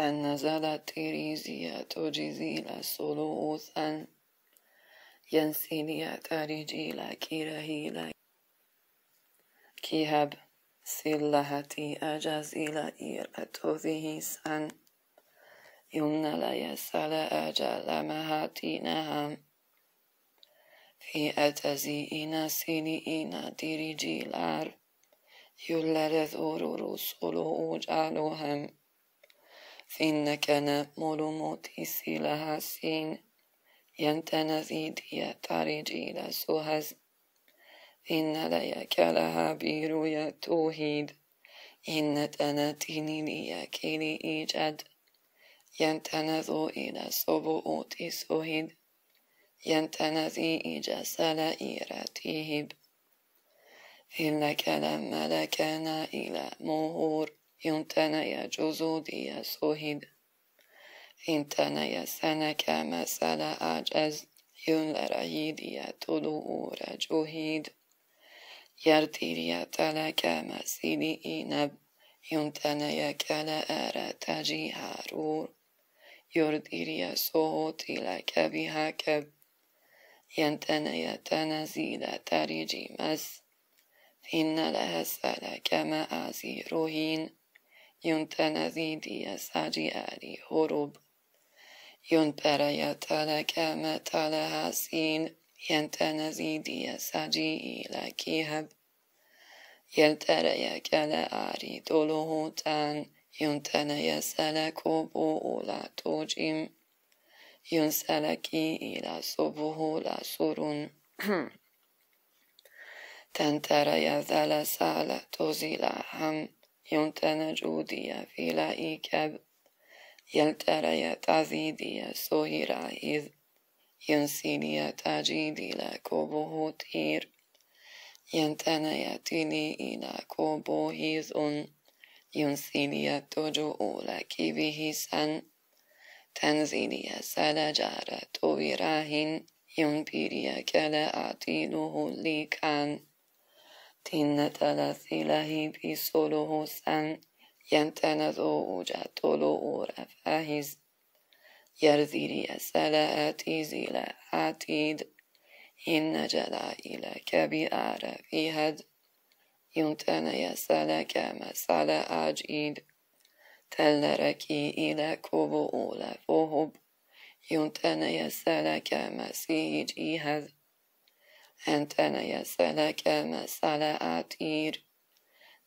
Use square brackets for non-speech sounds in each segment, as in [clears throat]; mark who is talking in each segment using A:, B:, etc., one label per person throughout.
A: نزلت تيريزيا توجيزيلا سولوثا ينسينيا تاريجيلا كيرهيلا كيهب سلهتي أجازيلا إير أتوذيه سان يمنى لا يسأل أجل مهاتي نهم في أتزي إنا سيني إنا ديريجيلار يلرذ أورورس أولو أجالوهم Finnekene molumoti silahasin jentenezidia tarijila suhaz Finneleje keleha bíruja tóhíd Innetene tiniliye kili ícsed Jentenezó ide szobó óti szóhid Jentenezi ígye szele íre tihib Fillekelem melekene ile mohór يونتانا يا جوزو دي يا سوهيد انتانا يا سانا كاما سالا عجز يون لرهيد يا تولو ورجوهيد يرتير يا تالا كاما سيدي اينب يونتانا يا كالا ارا تاجي هارور يردير يا سوهو تيلا كبي هاكب ينتانا يا تانا زيدا تاريجي مس فينا لها سالا كما ازي روهين yuntanazidi asaji ali horub, yuntarayatala kamatala hasin, yantanazidi asaji ila kihab, yeltereyekele ári dolohótán, yunteneje szelekóbó ólátócsim, jön szeleki ila szobohóla szorun. Tentereje zele szále tozilaham, يونتانا جودية في لاي كاب يلتريا تازيديا سوهيرا إذ ينسيديا تاجيدي لا كوبوهو تير ينتنا ياتيني إنا كوبوهيز أن ينسيديا توجو أولا كيبيه سن تنزيديا سالا جارة تويراهين ينبيريا كلا أعطينوه هولي كان Tinnetelezi lehív iszoló hosszán, jenten az óócsátoló óra felhiz. Jerziri eszele eltízile átíd, inne ile kebi ára vihed. Juntene jeszele kemeszele ágyíd, tellere ki ile kovó óle fohob. Juntene jeszele kemeszígy ihez. أتنيسلك مسألة عتير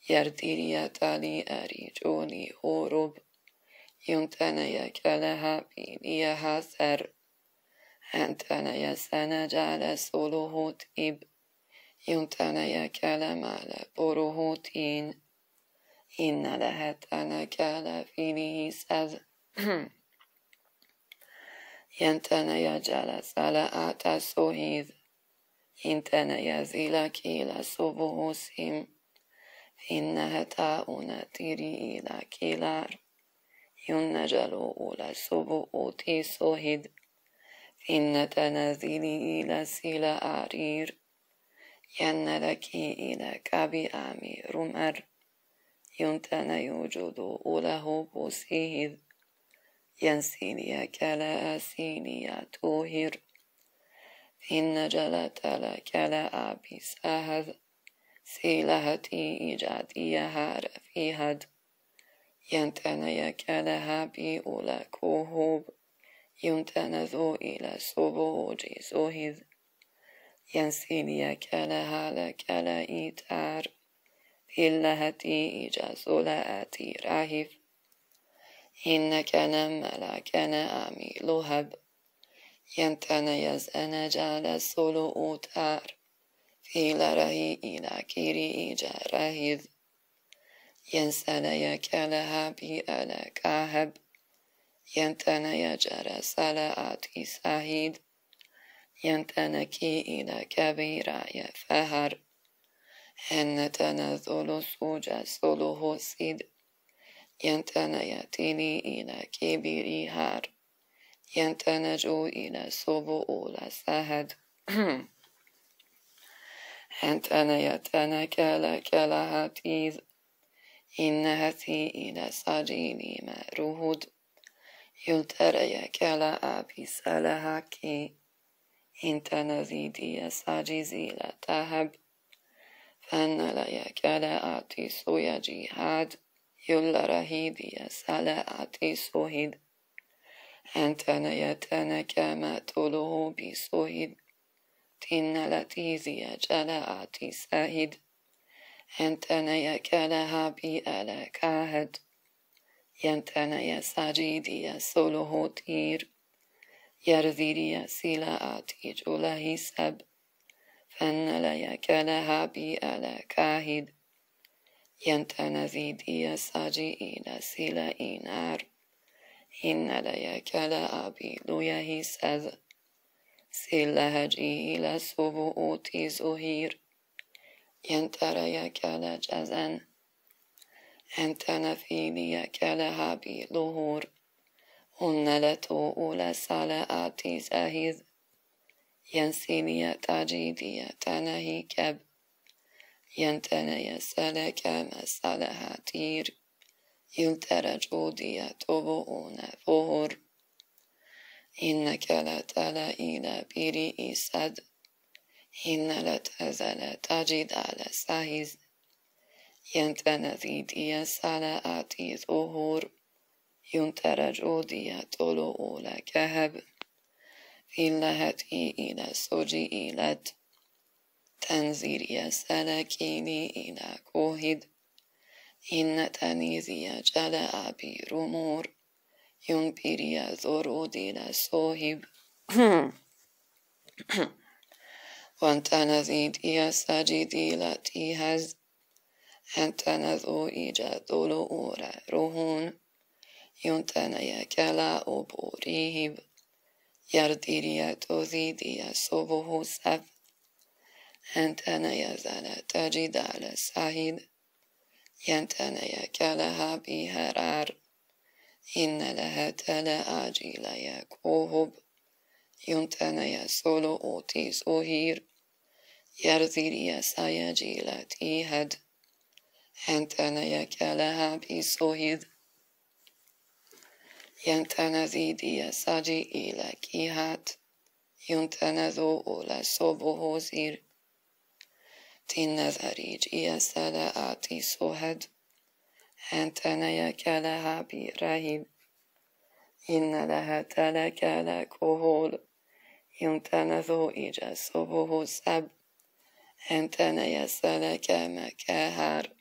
A: يرتيريتالي أريجوني هروب ينتنيك لها بيليها سر أنتنيسنا جالس لهوت إب ينتنيك لما لبرهوتين إن لهتنك لفيليه سذ ينتني جلس لأتى السهيذ interne jezélek éle szobohoszim, vinnehetá unatiri élek élár, junnezseló óle szobó óti szohid, vinneten ez ili éle széle árír, jennereki élek kábi ámi rumer, juntene jógyodó óle jön széhid, ele kele színie tóhir, إن جلتل كلا أبيس أهد سيلهتي إيجاديها رفيهد ينتني كلها بي أولا كوهوب ينتنذو إلى سبوجي زوهد ينسيلي كلها لكلا إيتار إلهتي إيجازولا أتي راهف إنك نملا كان أمي لهب Jentenejez enegyále szóló útár, Félerahi ilákiri ígye rehiv, Jenszeleje kelehábi ele káheb, Jenteneje dzsere szele át iszáhid, Jentene ki ide kevéráje fehar, Ennetene zolo szúgye szóló hosszid, Jenteneje tili ide kibiri hár, Jentene zsó ine szobo óla szehed. Hentene jetene kele kele hát íz. Inne heti ine szadzsini me ruhud. Yultereje kele ábis elehaki, Intenezidi szagizile teheb, Fenneleje kele áti szója dzsihád, Jullere hídie szele áti szóhid, Enteneje teneke metoló biszóhid, Tinnele tízie csele áti szehid, Enteneje kele hábi ele káhed, Jenteneje Sajidia Solohotir, Jerziria Sila Ati Julahiseb, Fenneleje إن لياك لا أبيض يهس أذ سيل هجي إلى أوتي زهير. ينترى ياك لا جزن. أنت نفيني ياك لا ظهور هن لتو أولى سال آتي زهيد ينسيني تجيدي تنهي كب ينتني سلك مسال هاتير Ilterecs ódiát, ovo ónev, ohor. Innek elet ele ile piri iszed. Hinnelet ezelet, ajidále száhiz. Jentenet itt ilyen szále át íz ohor. Junterecs ódiát, oló óle keheb. Illehet í ile szodzsi élet. Tenzírje szele kéni ilák óhid. Inne tenízia csele ábi rumor, Junpiria zorodile szóhib, Van tenezid ie szajid iletihez, Entenezó ígye dolo óra rohun, Junteneje kela obo rihib, Jardirje tozidije szovo hosszav, Enteneje zene tajidale szahid, ينتنيك لها بهرار إن لهت لآجيل يكوهب ينتني سولو أوتيس أهير يرذيري سيجيل تيهد ينتنيك لها بسهد ينتنزيدي سجي إلى كيهات ينتنزو أولى صبه زير tinez eric iesele atisohed, henteneje kele hábi rehib, inne lehetele kele kohol, juntenezó igye szobohosszebb, henteneje keme mekehár,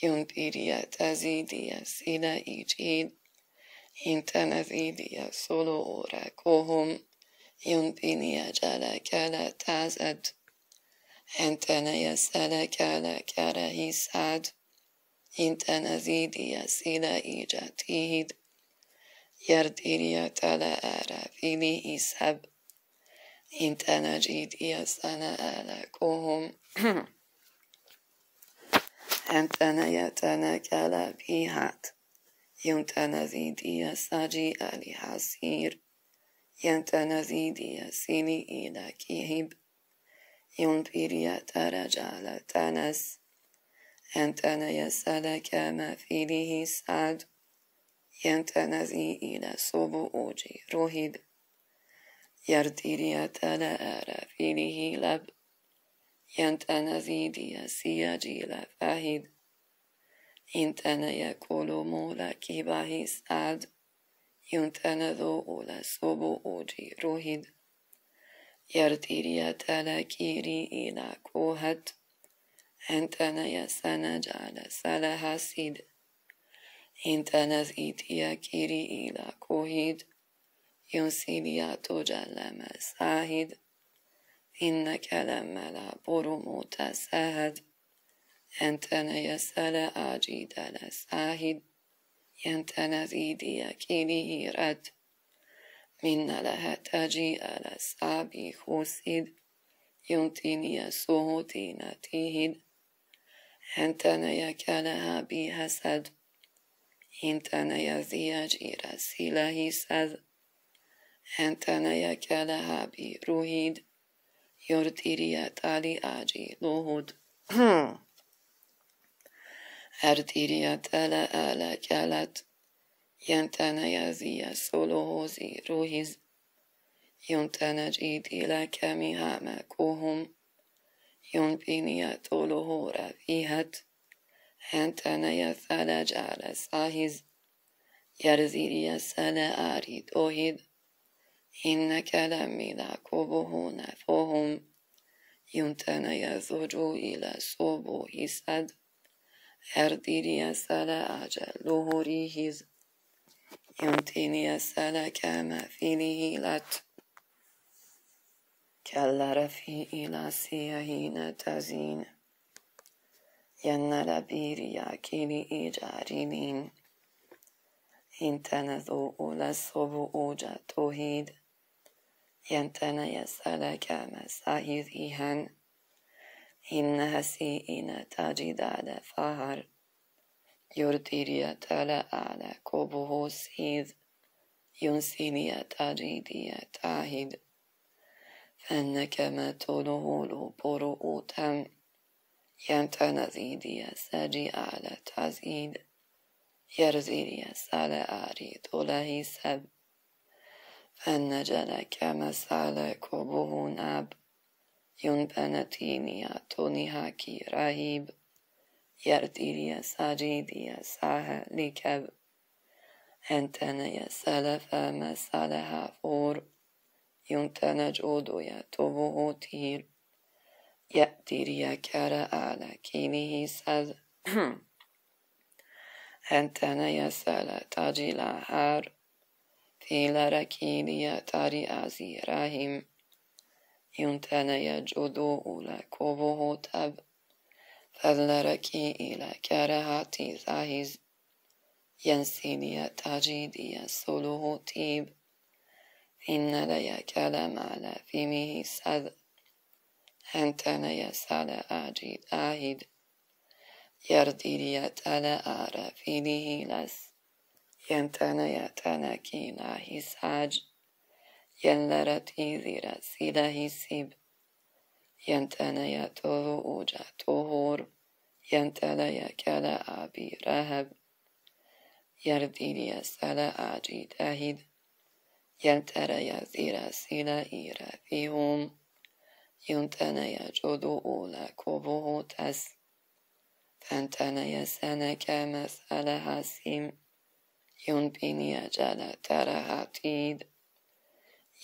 A: junt iriet ez idies ide így id, hinten ez idies szoló óra kohom, junt inie gyele kele tázed, enteneyeselek elekere hiszád, intenezídiye szíle ígyet híd, jerdírje tele erre vili hiszeb, intenezídiye szele elek ohom, [clears throat] enteneyetelek ele pihát, jentenezídiye szágyi az jentenezídiye szíli ide, kihib, يونت إريا تارج على تانس أنت أنا يسألك ما في له سعد ينت إلى صبو أوجي روهد يرد إريا تالا أرى في له لب. ينت أنا زي دي سياجي فاهيد إنت أنا يقول مولك باهي سعد ينت أنا ذو أولى صبو أوجي روهد Do ola sobo oji rohid. Yardiria tala kiri ila kohat. Antana yasana jala salahasid. Intana zitia kiri ila kohid. Yunsilia tojalama sahid. إنك لما برموت سهد أنتنا يسأل أجيد لساهد ينتنا زيدي كيلي رد من لها تجي لسابي خوسيد ينتني صوتي نتيهد أنتنا يكلها بهسد إنتنا يزيج رسيله سد أنتنا يكلها بروهيد Yordiria tali agi lohud. Erdiria tele ele kelet. ينتنا يزي سولوزي روهيز ينتنا جيدي لك مهما كوهم ينبيني طوله رفيهت ينتنا يثال جعل ساهز يرزيري يسأل آريد أوهد إنك لم يلاكوبه نفوهم ينتنا يزوجو إلى صوبو هسد أرديري يسأل أجل لهوريهز ما فيه لت كلا في إلى سيهين تزين ين لبيريا كيلي إيجارين انتنذو أولى الصبو أوجا توهيد ينتنا يسألك مساهيذ إيهان إنها سيئين تجد على فهر يرديريا تلا على كوبوه سيد ينسينيا تاجيديا تاهيد فأنك ما تلوهولو برؤو تم ينتنا زيديا ساجي على تزيد يرزيريا سالا آريد ولهي سب فالنجلك مسالة كوبوه ناب ينبنتينيا توني هاكي رهيب يرديريا ساجيديا ساها لكب أنتنا يا سلفا ما سالها فور ينتنا جودو يا توبو تير يأتيريا كارا على كينيه سز أنتنا يا سالا تاجيلا هار في لركينيا تاري أزي راهيم ينتنا يا جودو أولا كوبو تب فذلركي إلى كرهاتي ذاهز ينسيني تجيدي سلوه تيب؟ إن لي كلام على فيمه سذ أنت يا سال أجيد آهد. يرديري تلا آر فينه لس ينتنا يا تنكي لاهي ساج. ينلرتي ذيرا سيله سيب. ينتني توه أوجا توهور ينتلي كلا أبي رهب يرديني سلا آجي تهيد ينتري زيرا سيلا إيرا فيهم ينتني جدو أولا كوبوه تس فانتني سنك مسألة هسيم ينبيني جلا ترهاتيد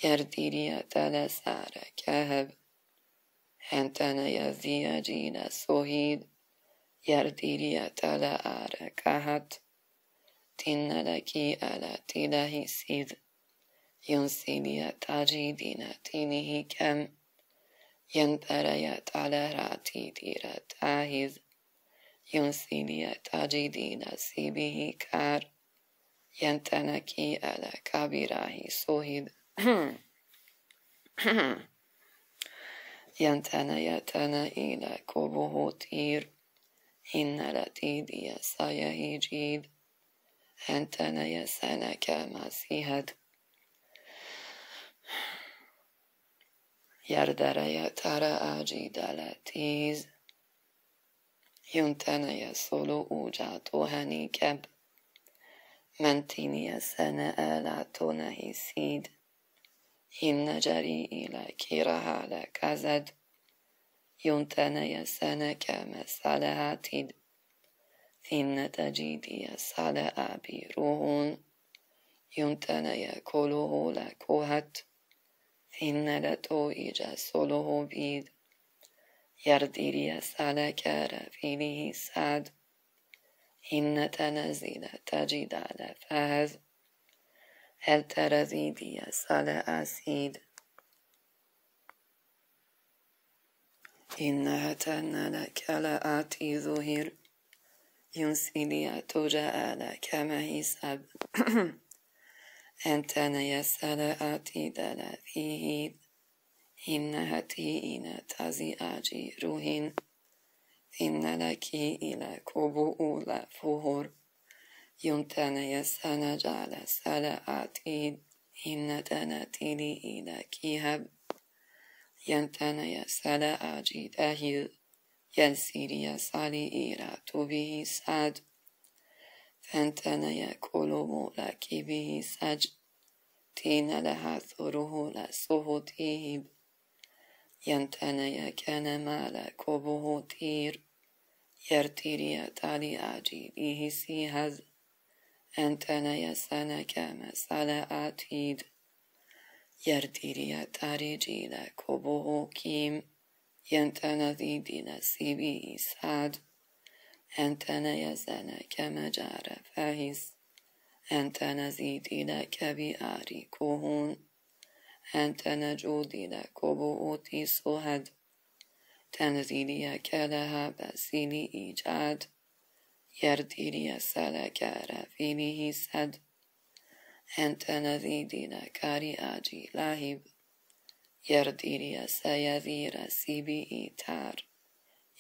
A: يرديني تلسار كهب Hentene yazia jina sohid, yardiria tala ara kahat, tinnalaki ala tilahi sid, yunsilia tajidina tinihi kem, yantarayat ala rati dira tahiz, yunsilia tajidina sibihi kar, yantanaki ala kabirahi sohid. ينتنا يتنا إلى كوبه تير إن لتيدي سايه جيد أنتنا يسنا كما سيهد يردر يترى أجيد لتيز ينتنا يسولو أوجاتو هني كب منتيني يسنا آلاتو نهي سيد إن جري إلى كيرها لكزد ينتني سنك مسالهاتد إن تجيدي سال أبي روحون ينتني كله لكوهت إن لتو إجا سلوه بيد. يرديري سالك رفيله سعد إن تنزل تجد على فهز هل ترزيدي سال أسيد. إنها لك لآتي ظهر ينسيني تجاء لك مهيسب أنت يسأل آتي دل فيه. إنها تيئن تزي أجي روهن إن لك إلى كبو لا يمتنى سنة جعل سلعاتي إن تنتيني إلى كيهب. ينتنى سلعاجي دهيل ينسيري سالي إلى توبه سعد فانتني كل لك به سج تين لها ثره لسه تيب. ينتني كان مال كوبه تير. يرتيري تالي أجيله سيهز. أنتني سنة كما سلا آتيد يرتيري تاري جيلا كوبه كيم ينتنى ذي دين سيبي إسعاد أنتنى يزنى كما جار فاهز أنت نزيدي لك بآري كهون أنت نجودي لك بؤوتي سهد تنزيلي كلها بسيلي إيجاد يرديلي سلك رفيله سد أنت نزيدي لك آجي لاهب يرديلي سيذير سيبي إيتار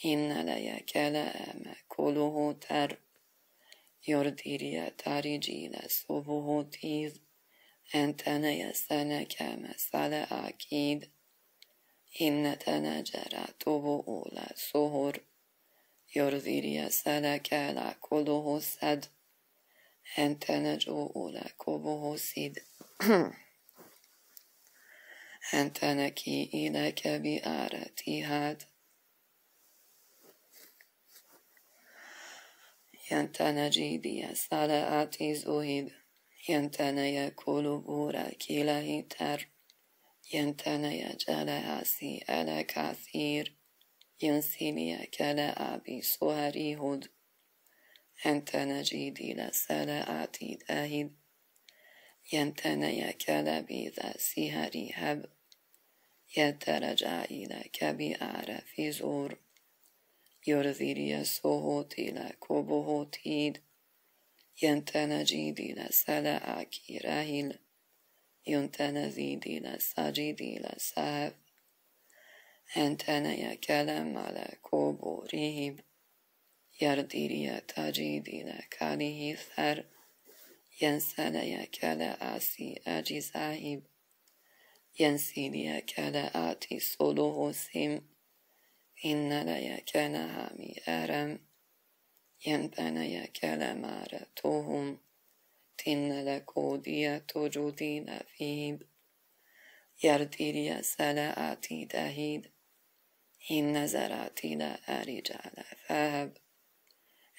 A: إن ليك لأم كله تر. يرديريا تاريجينا صبوه تيز. أنتنا يسانا كما سالا أكيد. إن تنجرى توبو أولى سهر يرديريا سالا كالا كله سد أنت نجو أولى كوبه سيد أنت نكي إليك بآرتي هاد ينتنا جيدي صلاة زهد ينتنا يكل بورا كله تر ينتنا يجل هاسي على كثير ينسيني كلا أبي سهري هد أنتنا جيدي لصلاة داهد ينتنا يكلا بذا سهري هب يترجع إلى كبي أعرف زور يرذيريا سوهوتيلا كوبوهوتيد ينتنا جيديلا سلا آكي راهيل ينتنا زيديلا ساجيديلا ساف أنتنا يا كلام على كوبو ريهب يرديريا تاجيديلا كاليه ثر. ينسانا يا كلا آسي أجي زاهب ينسيليا كلا آتي صلوه سيم إن ليكن أرم. ينبن يكل مارتهم تن لكودية تجودين فيب. يرديري سلاعتي دهيد. إن نزراتي لا أرجال فهب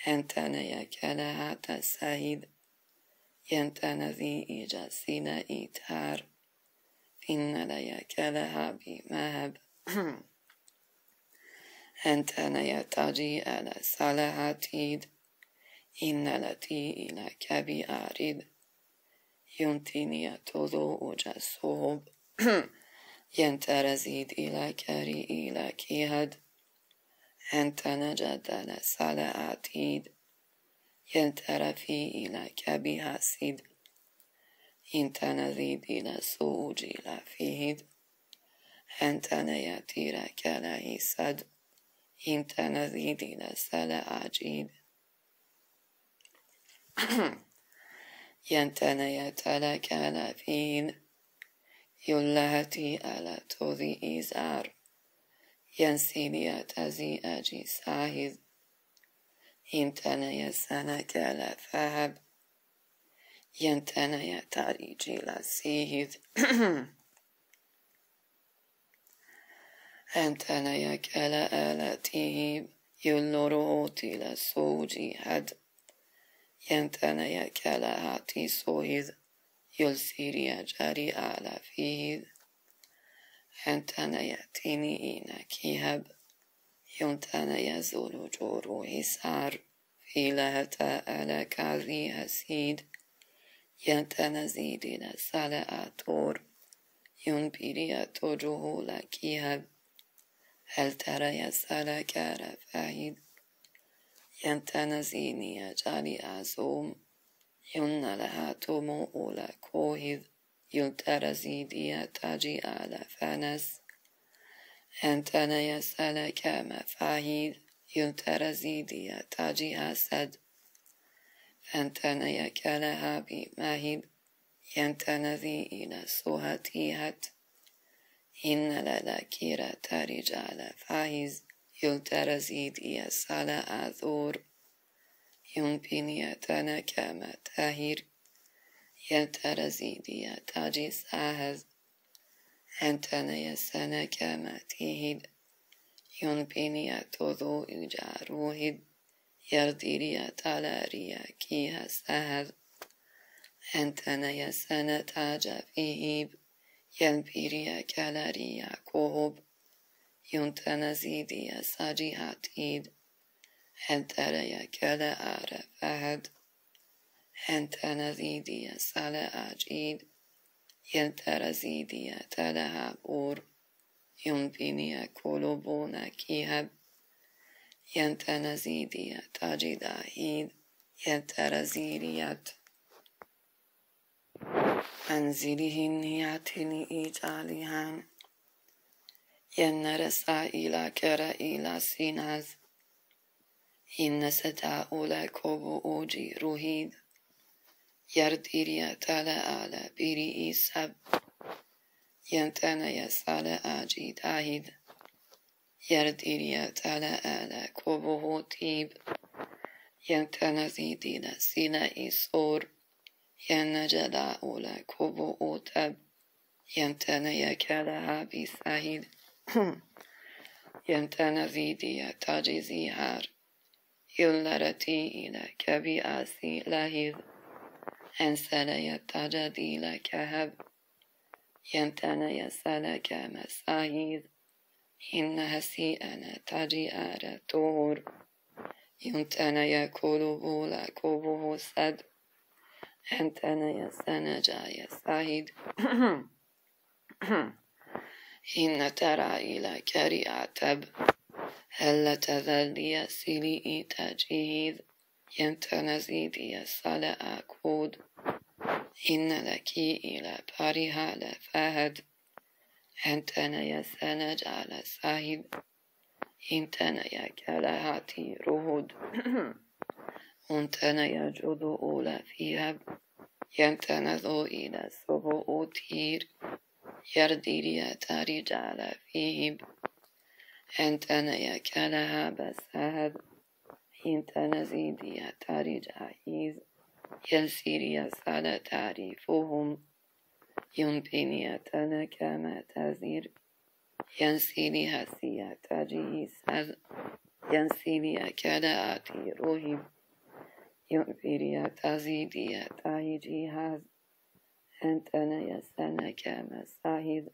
A: أنتن يكل هات سهيد ينتن ذي إجاسين إيتار إن ليكل هابي مهب أنت يتجي على صلاحاتيد إن التي إلى كبي أريد ينتني تضو وجسوب ينترزيد إلى كري إلى كيهد أنت نجد على صلاحاتيد ينترفي إلى كبي هسيد إنت نزيد إلى سوج إلى فيهد أنت نيتير كلا سد انت نزيدنا سلا عجيب ينتنا يتلا كان فين يلهتي على توذي إزار ينسيني تزي أجي ساهد ينتنا يسانا كلا فهب ينتنا يتاري جيلا سيهد أنتنا يكلا آلاتهم يلوروتي لسوجي هد ينتنا يكلا هاتي سوهد يلسيري جاري على فيهد أنتنا يأتيني كيهب. ينتنا يزول جورو هسار في لهتا على كاذي هسيد. ينتنا زيدي لسالة آتور. ينبيري أتوجه لكيهب. هل ترى يسألك رفعيد ينتنزيني جالي أزوم. ين لها تومو أولا كوهيد يلترزيدي تاجي على فنس أنتنا يسألك مفاهيد يلترزيدي تاجي أسد. أنتنا يكلها بمهيد ينتنذي إلى سوهتي هت إن لذاكرة رجال فايز يلترزيد يسال آذور. ينبنيتنا كما تاهير يترزيدي تاجيس أهز أنتنا يسنا كما تيهد ينبني تذو إجاروهد يرديريا تالاريا كيها سهز أنتنا يسنا تاجا فيهيب ينبيريا كالاريا كوهب ينتنا ساجيهاتيد أنتنا كلا أعرف. أحد. أنت نزيدي سلا أجيد. ينترزيدي تلها بور ينبيني كولوبونا كيهب. ينتنزيدي تجد عيد ينترزيريت أنزلهن يعتني إيجالهن ينرسا إلى كرا إلى سيناز. إن ستاؤلا كوبو أوجي روهيد يرديريا تالا آلا بيري إيساب ينتانا يسالا آجي داهيد يرديريا تالا آلا كوبو تيب ينتانا زيدينا سينا إيسور ينجدا أولا كوبو أوتب ينتانا يكالا هابي ساهيد ينتانا زيديا تاجي زيهار [clears throat] يلرتي إلى كبي آسي لاهيد أنسل يتجدي كهب يمتن يسال كمساهيد إنها سيئنا تجي تور يمتن يكول بولا كوبه سد أنتن يسن جاي ساهيد [coughs] إن ترى إلى كري أعتب هل تذل يسلي تجهيد ينتنزيد يسال أكود؟ إن لك إلى بارها لفهد أنتنا يسنج على ساهد. إنتنا يكالهاتي رهود [clears throat] أنتنا يجد أولى فيها ينتنذو إلى سبو تير. يرديري ترجع فيهم أنتنا يكالها بسهد إنتنا زيدي ترجع إذ يسير يسأل تعريفهم. يمكن كما تزير. ينسيني هسيا تجيه سز ينسيني كلا روحي. يمكن تزيدي تايجي هز أنتنا يسأل كما ساهد.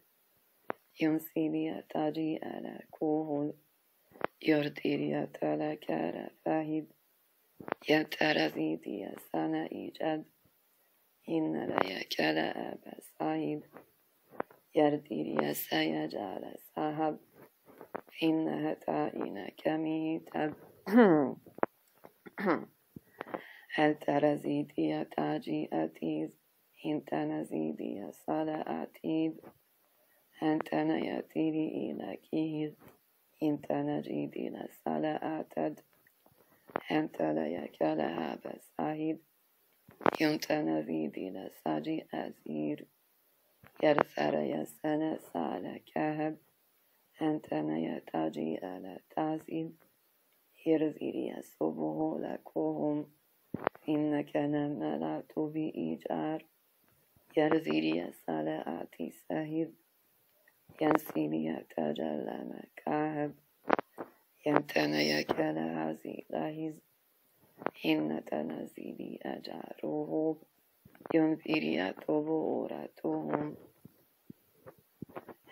A: ينسيني تجي على كوهل يرديري تلا كارا فاهد يترزيدي سنة إيجاد إن ليك لأبا سعيد يرديري سيجعل سحب إنها تائنا كميتب [clears throat] هل ترزيدي تاجي أتيز إن تنزيدي صلاة أتيب أنت نيسيري إلكيه أنت نجيدي نسأل يا أنت ليك لها بسعيد أنت نريدي نسجي أزير يرسل يسأل سأل كهب أنت نيتجي ألا تعزيد يرزير يسبه لكهم إنك نملت بإيجار يرزير يسأل أعتي سهيد ينسيني يتجلى كهب يمتنى يكال هذه لاهز إن تنزيلي أجاروه ينذري طبورتهم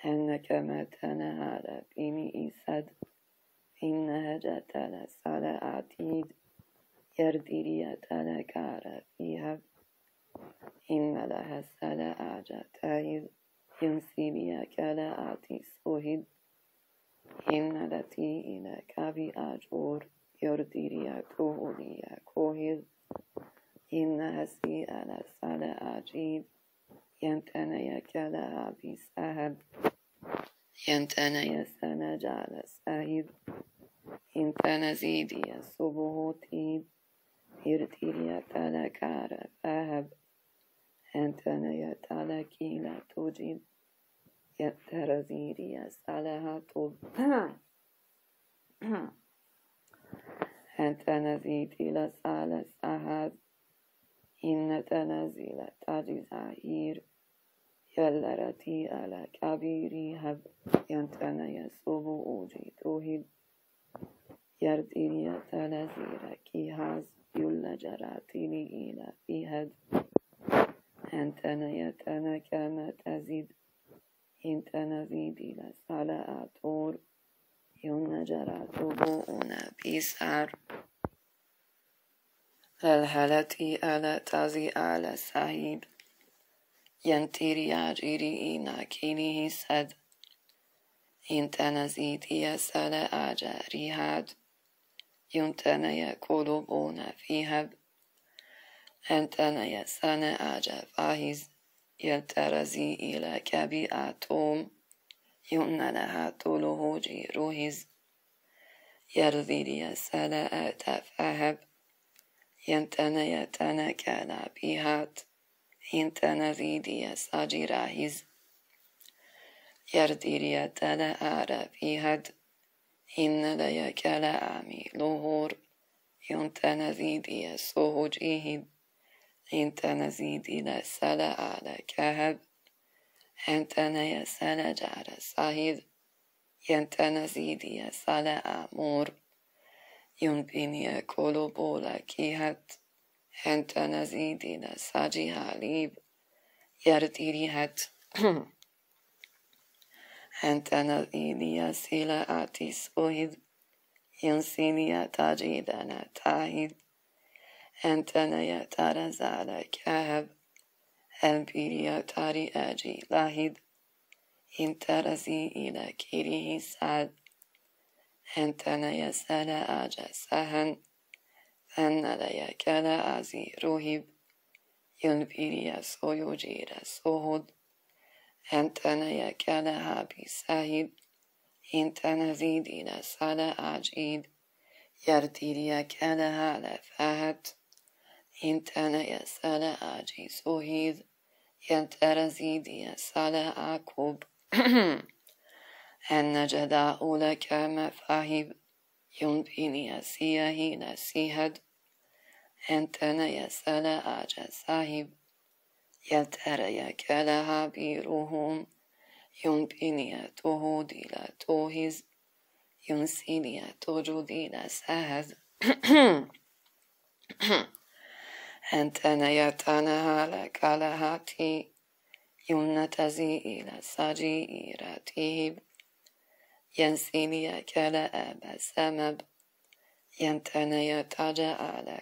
A: أنك متنا على بني إسد إن هجت لسال عتيد يردري تلكار فيها إن لها سلا أعجتايد ينسيبي كلا آتي سوهد إن التي إلى كابي أجور يرديريا كوليا كوهيل إن هسي على سالة أجيب. ينتنى كلا بسهب ينتنى سنج على سهب إن زيدي صبه تيب. يرديريا تلكار فهب أنتنى تلكي لا تجيب يترزيري صلاة أنت نزيد إلى سالس أحد إن تنزيل تجزعير يلرتي على كبيري هب ينتنا يسوب أوجي توهب يرديني تنزيل كي هاز يل جراتيني إلى فيهد أنتنا يتنا كما تزيد إن تنزيد إلى سلا أطور يون جراتو بونا بيسار الهلتي على تازي على سعيد ينتيري عجيري إينا كيني سد إنتنا زيدي يسال أجاري هاد ينتنا يقلوبون فيها أنتنا يسانا أجا فاهز يلترزي إلى كبي أتوم يننا هاتولو جيروهز يرذي يسال أتفهب ينتنا يتنا كلا بيهات ينتنا زيدي ساجراهز يرديري تلا آرا بيهد إن لا يكلا آمي لهور ينتنا زيدي سوهجيهد ينتنا زيدي لسلا على كهب أنتنا يسلا جار ساهد ينتنا زيدي يسلا آمور ينبني كولو بولا كيهت أنت نزيدنا ساجي هاليب يرديري هت أنت نزيدي سيلا آتيس أوهد ينسيني تاجيدنا تاهد أنت نيا تارا زالا كهب البيريا تاري أجي لاهد انت رزي إلى كيريه سعد أنتنا يسأل آجا سهن أن لا يكلا أزي روهب ينبيريا سويوجيرا سوهد أنتنا يكلا هابي ساهد إنتنا فهد إنتنا يسأل آجي سوهيد ينتر زيديا سالا أكوب. [clears throat] أن جداء لك مفاهب ينبيني سياهي نسيهد. أنتنا يسأل آجا صاحب يترى يكلها بيروهم ينبيني تهودي لا توهز ينسيني توجودي لا سهد [clears throat] [clears throat] أنتنا يتنها لك لهاتي إلى سجي إيراتيب ينسيني كلا أبا سمب ينتني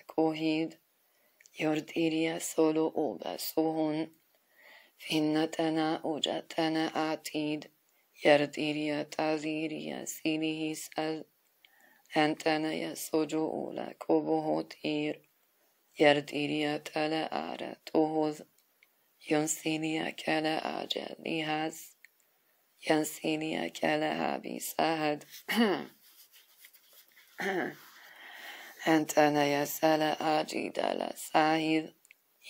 A: كوهيد يرديريا سولو أوبا سوهن فينتنا أوجتنا آتيد يرديريا تازيريا سيليه سل أنتنا يسوجو أولا كوبوهو تير يرديريا تلا آرا توهز ينسينيا كلا آجا ليهاز ينسيني أكلها بسهد أنت يسأل أجد لساهد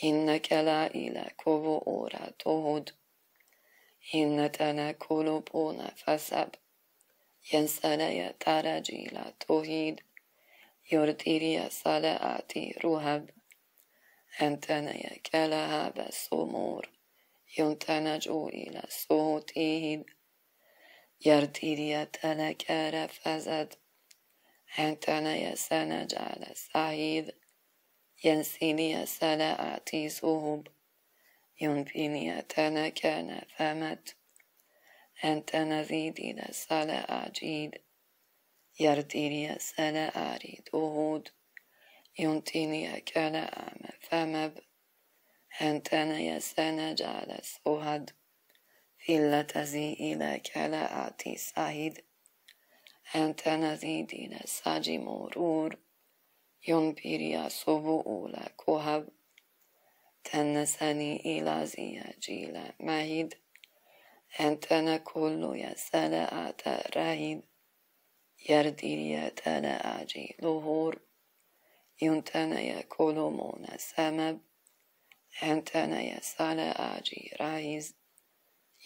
A: إنك لا إلى كوبو أورا تهد إن تنكل بون فسب ينسل يترجي لا تهيد يرديري صلاة رهب أنت يكلها بسمور. ينتنجو إلى صوتهد يرتيريت لك رفزت أنتنا يسنج على سعيد. ينسيني سلاعتي ينفيني تنا كان فمت. أنت نزيدي لسلا عجيد يرتيري سلا أريد أهود ينتيني كلا أعم فمب أنتنا يسنج على سهد إلتزي إلى كلاءتي سعيد. أنت نزيدين ساجي مرور. ينبيريا صبوء كهب. تنسني إلى زياجيل مهيد. أنت نكل يسلاء رهيد. يرديريا تلاجي ظهور ينتنا يكلمون سمب أنتنا يسلاء أجي رايز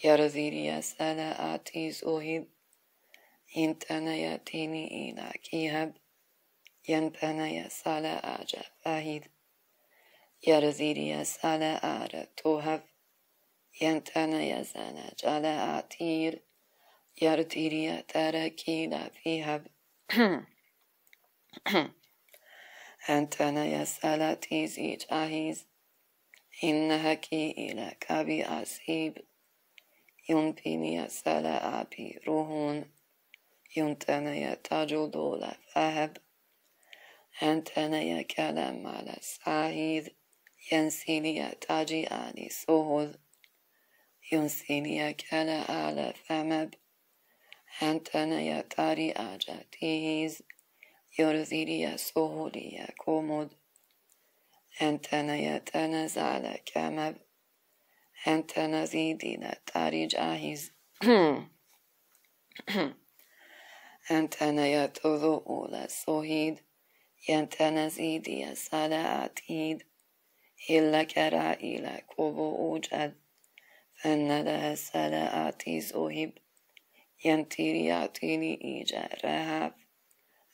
A: يرزيري سلاءاتي زهد إنتنا يتيني إلى كيهب. ينبني سالة أعجب أهيد يرزيري سالة أعرى توهب. ينتني زنا جال أعتير يرديري تركيلا فيهب [clears throat] أنتنا يسالة تيزي جاهز إنها كي إلى كابي أسيب ينبيني يسالة أبي روحون. ينتني تجدول فهب أنتني كلام على سعيد ينسيني تاجي آني سهل. ينسيني كلا على فمب أنتني تاري أجاتيز يرزيلي سهولي كومود أنتني تنزال كمب أنت نزيدين تاري جاهز أنتنا يتذو للصهيد ينتنزيدي سلاتيد إلا كرائل كوبو أوجد فإن لها سلاتي زهب ينتيرياتيني إيجا رهاب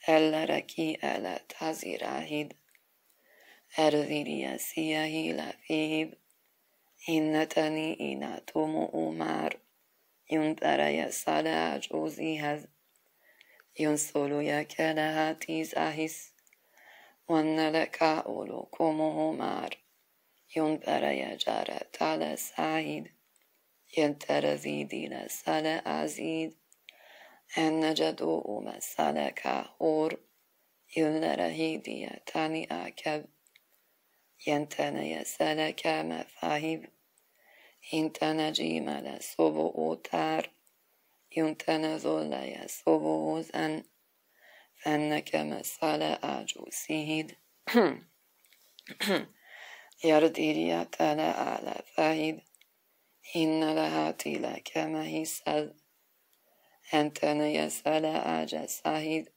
A: ألا ركي ألا تازي راهد أرذيريا سياهي لفيهب إنتني إنا تومو أمار ينترى سلا جوزي هز ينسولو يكالها تيز أهس وأن لك أولو كومو مار ينبرى يجارة على سعيد ينترزي دين سلا أزيد. أن جدو مسالك هور ينرهيدي تاني أكب. ينتني سلك مفاهيب. إنتنا جيمل سبو أوتار ينتنا ذولا سبو زن. فأنك مسال أجوسيد. [clears throat] يرديريا تلا على فايد إن لها تلك مهيسل أنتنا يسال أجا ساهد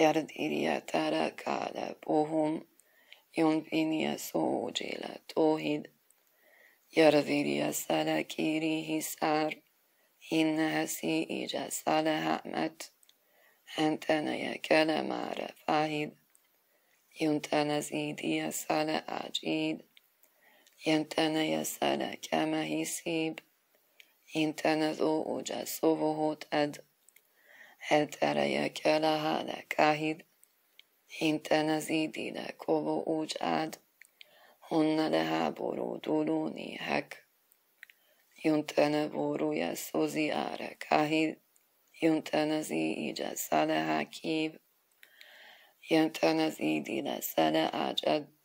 A: يرديريا تلا كالا بوهم ينبيني سوجيلا توهيد يرديريا سالا كيري هسار إنها سيئجا سالا هأمت أنتنا يا كلام فاهد ينتنا زيدي سال أجيد. ينتنا يسال كما هيسيب ينتنا ذو أجا صوه تد هل ترى يا كلا هذا كاهد ينتنا زيدي لكوبو أجاد هن لها برو دولوني هك ينتنا برو يا سوزي آرا كاهد ينتنزي إيجا سالة كيب ينتنزي دينا سالة أجد ينتنى سالة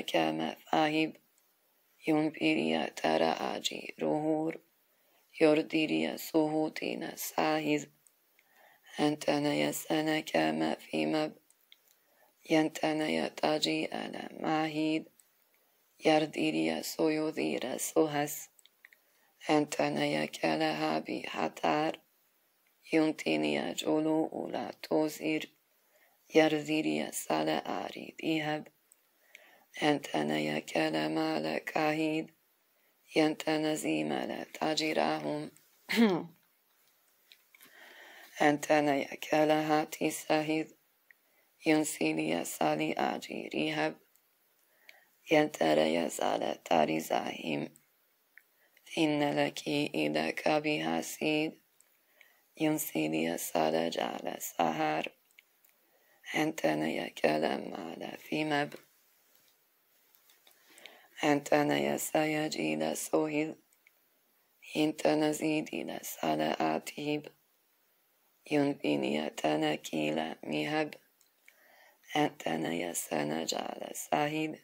A: كما فاهب ينبيريا ترى أجي روهور يرديريا سهوتينا ساهز أنتنا يسانا كما في مب ينتنا يتاجي أنا ماهيد يرديريا سويوذيرا سوهس أنتنا يكالها بحتار ينتني جولو أولا توزير يرزيري سالا آريد. إيهب أنتنا يكال مالا كاهيد ينتنا زيمالا تاجراهم أنتنا يكالها تساهد ينسيلي سالي آجي ريهب ينترى يزال تاري زاهيم إن لك إذا كبها سيد ينسيني سال جعل سهر. يا كلام على في مب. أنتنا يا سيجيل سوهل إنتنا زيدي سال آتيب ينبيني تنكيل مهب. أنتنا يا سنجعل سهيد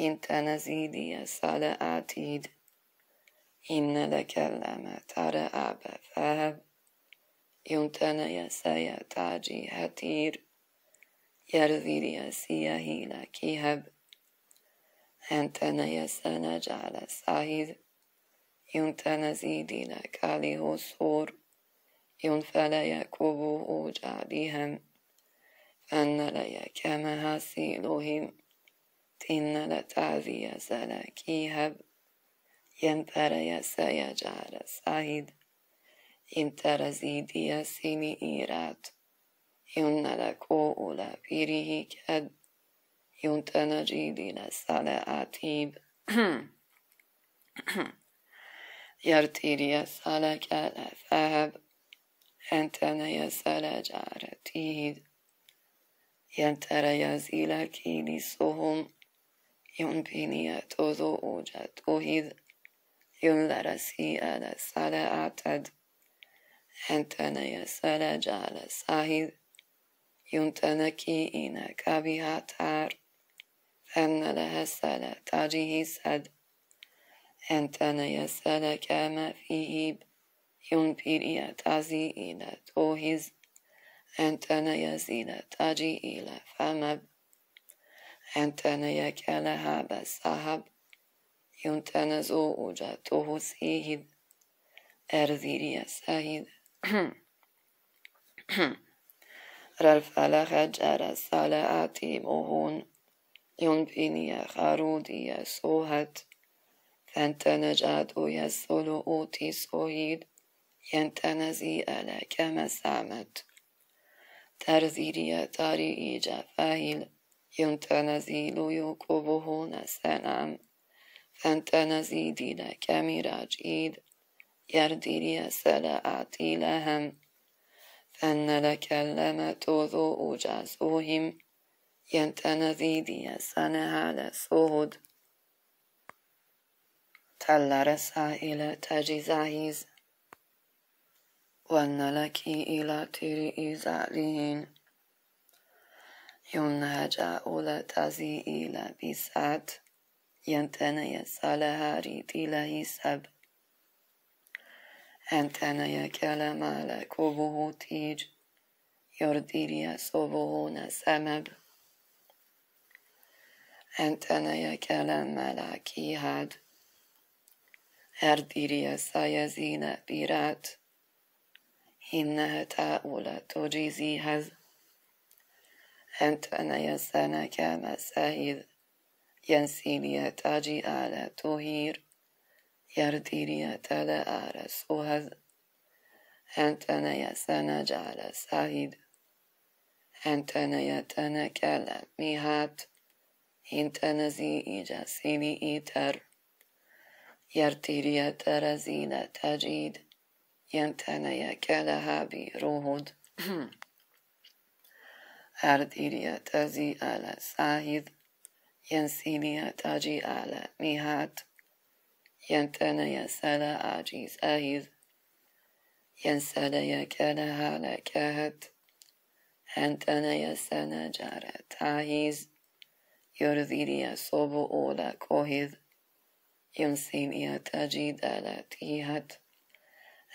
A: إنتنا زيدي سال آتيد إن لك لما ترى أبا فهب. يمتنى يسايا تاجي هتير. يرذي يسيا هيلا كيهب أنتنا يسانا جعل ساهد. يمتنى زيدي لكالي هصور ينفلا يكوبو أوجادهم فأن لا كما هاسيلهم تن لتعذي زلا كيهب ينترى سيجعل سعيد انترى زيدي سيني إيرات ينلكو أولا بيره كد ينتنجي دين سالعاتيب يرتيري سالك الأثاب أنتنا يسال جارتيد ينترى يزيل كيني سهم ينبيني توزو أوجا توهيد ينلرسي على سالعاتد أنتنا يسال جال ساهيد ينتنكي إنا كبيهاتار فأن لها سالة تاجيه سد أنتنا يسال كما فيه ينبيري تازي إلى توهيز أنتنا يزيل تاجي إلى فمب. أنتنا يكالها بسحب ينتنا زوجة توهسيهد أرذيري سهيد [clears throat] رالفالخ جرى صلاة موهون ينبيني خارودي سوهت فانتنجاد يسول أوتي سوهيد ينتنزي على كما سامت ترزيري تاري إيجا فاهل ينتنزي يوكوبه نسنام فانتنزي دينا كميراج إيد يرديري سلاعتي لهم فأن لكلم توذو أجازوهم ينتنذي دي سنة على سود تل رسائل تجزاهيز وأن لك إلى تري إزالين ينهجا أولى تزي إلى بسات ينتني سالهاري تلهي سب أنتنا يا كلام على كوبه تيج يرديريا صوبه نسمب أنتنا يا كلام ملاكي هاد أرديريا سايزين بيرات إنها تاؤل تجيزي هز أنتنا يا سنة كما سايد ينسيني تاجي على تهير يرديري تلا آرس وهذ أنتنا يا سنة جعل سعيد. أنتنا يا تنا كلام ميهات. إنتنا زي إيجا سيني إيتر يرتيري ترزينا تجيد. ينتنا يا كلها بروهد [clears throat] أرديري تزي على سعيد. ينسيني تجي على ميهات ينتنى يسال عجيز أهيز ينسل يكال هالكهت أنتنا يسال جارت عهيز. يرذيري يصوب أولا كوهيز. ينسين يتجيد لاتيهت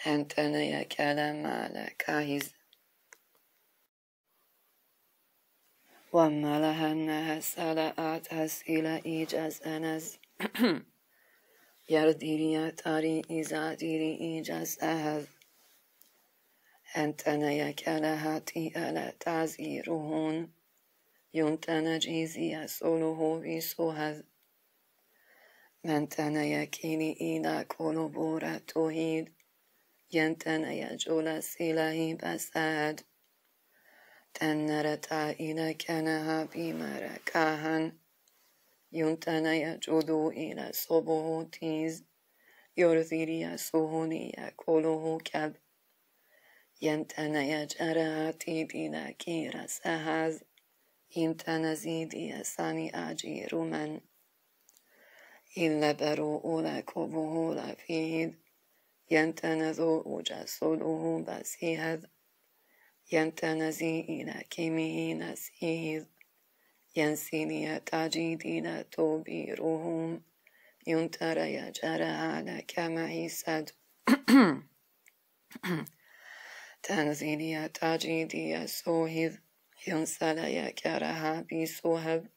A: أنتنا يكال مال كاهيز وما لها أنها سلعت هسيلة إيجاز أنز [clears throat] Yara diriya tari iza دیری ijas ahav. Hentene یک الهتی الهت از ایروهون یونتنه جیزی از سلوهو من منتنه یکینی اینا کلو بورت توحید ینتنه یجول سیلهی بسد. تنره تا اینا کنه بیمره کهن ينتنا يجودو إلى صبه تيز يرثيري سهوني يأكله كب ينتنا يجرى تيدينا كيرا سهز ينتنا زيدي ساني أجير من. إلا برو أولا كبه لفيد. ينتنا ذو أجسده بسيهد ينتنا زي إلى كمه نسيهد ينسيني تجدين تبيرهم ينترى يجرى على كما يسد [clears throat] تنزيني تجدي سوهذ ينسل يكرها بسوهب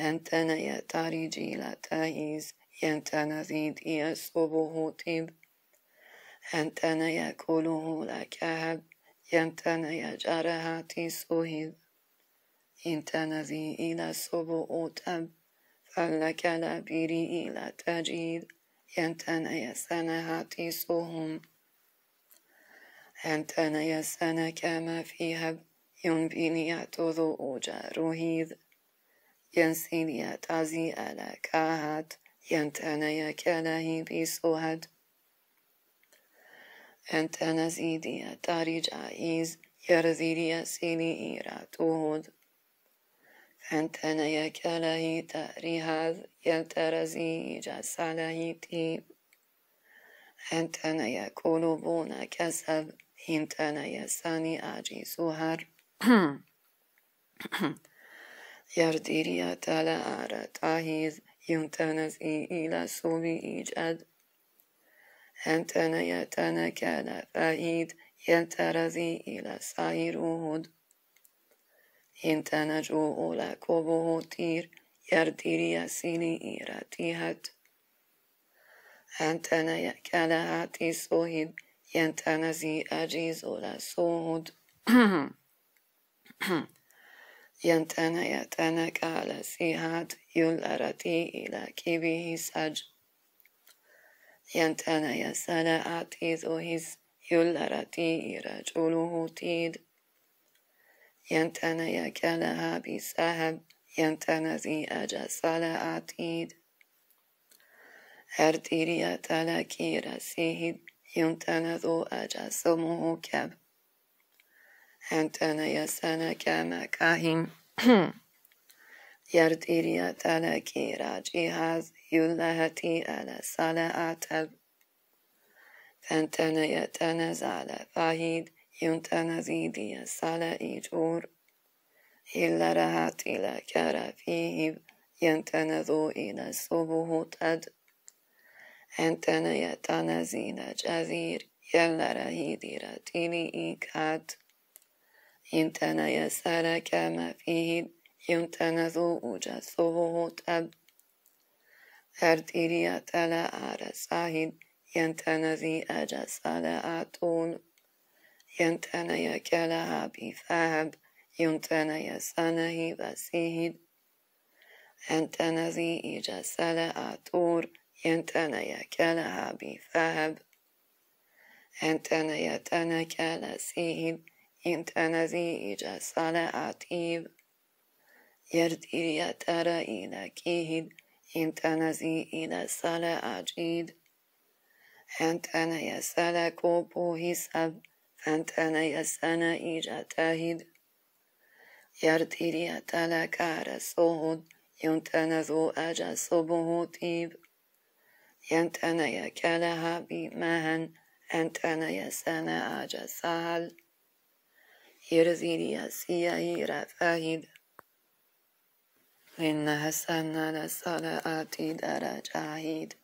A: أنتنا يتاري جيلة تايز ينتنا زيدي سبه تب أنتنا يكله لكهب ينتنا يجرها تسوهذ إن تنذي إلى سبؤتم فلك لبيري إلى تجيد. ينتن يسنها تيسهم أنتن يسن كما فيها ينبيني todo oja rohid ينسيني تازي على كاهات ينتني كلاهي بسوهد أنت نزيدي تاريج عايز يرزيدي سيني إيرا توهد فانتنا يكلاهي تاريهاذ يلترزي جسالهي تيب أنتنا يقولون كسب هنتنا يساني آجي سهر [clears throat] يرديريا تالا آرا تاهيز ينتنزي إلى سوبي إيجاد أنتنا يتنا كالا فايد يلترزي إلى سايروهد انتنا جو أولا كوبوه تير يرديريا سيني إيراتيهت أنتنا يكالا هاتي سوهد ينتنا زي أجيز أولا سوهد ينتنا يتنا كالا سيهات يلارتي إلى كيبه سج ينتنا يسالا آتي زوهيز يلارتي إلى جلوه تيد ينتنا يكالها بسهب ينتنا زي أجسال آتيد هرديريا تلاكيرا سيهد ينتنا ذو أجسمه كب أنتنا يسنا كما كاهن [clears throat] يرديريا تلاكيرا جهاز يلهتي على صلاة فانتنا يتنزل فاهيد ينتنزيدي صلاة إيجور إلا رهات إلى كرا فيه ينتنذو إلى صبه تد. أنتنا يتنزين جزير يلا رهيدي رتيني إيكاد ينتنا يسار كما فيه ينتنذو أوجا صبه تد. أرديريا تلا آر ساهد ينتنزي ينتنا يكلها بفهب ينتنا يسانه بسيهد أنتنا ذي إجا صلاة ينتنا يكلها بفهب أنتنا يتنا كلا سيهد ينتنا ذي إجا صلاة يرديريا ترى إلى كيهد ينتنزي إلى صلاة عجيد أنتنا يسالا كوبو حساب فانتنا يسانا إيجا تاهد يرديريا تلا كارا سوهد ينتنا ذو أجا صبه تيب. ينتنا يكالها بمهن أنتنا يسانا أجا سهل يرزيريا سيا فاهد إنها سنة لصلاة درجاهيد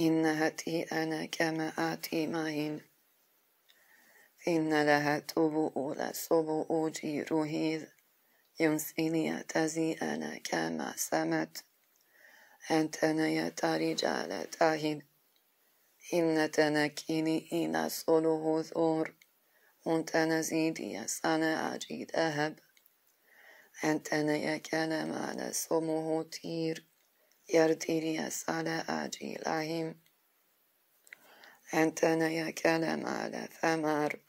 A: إنها تي أنا كما آتي ماهين إن لها تبو لصبو جيروهيد ينسيني تزي أنا كما سمت أنتنا يتاري جالة تاهيد إن تنكيني إلى صلوه ثور أنت زيدي سنة أجيد أهب أنتنا يكلم على سموه تير يرديري على أجيلهم أنتنا يكلم على ثمر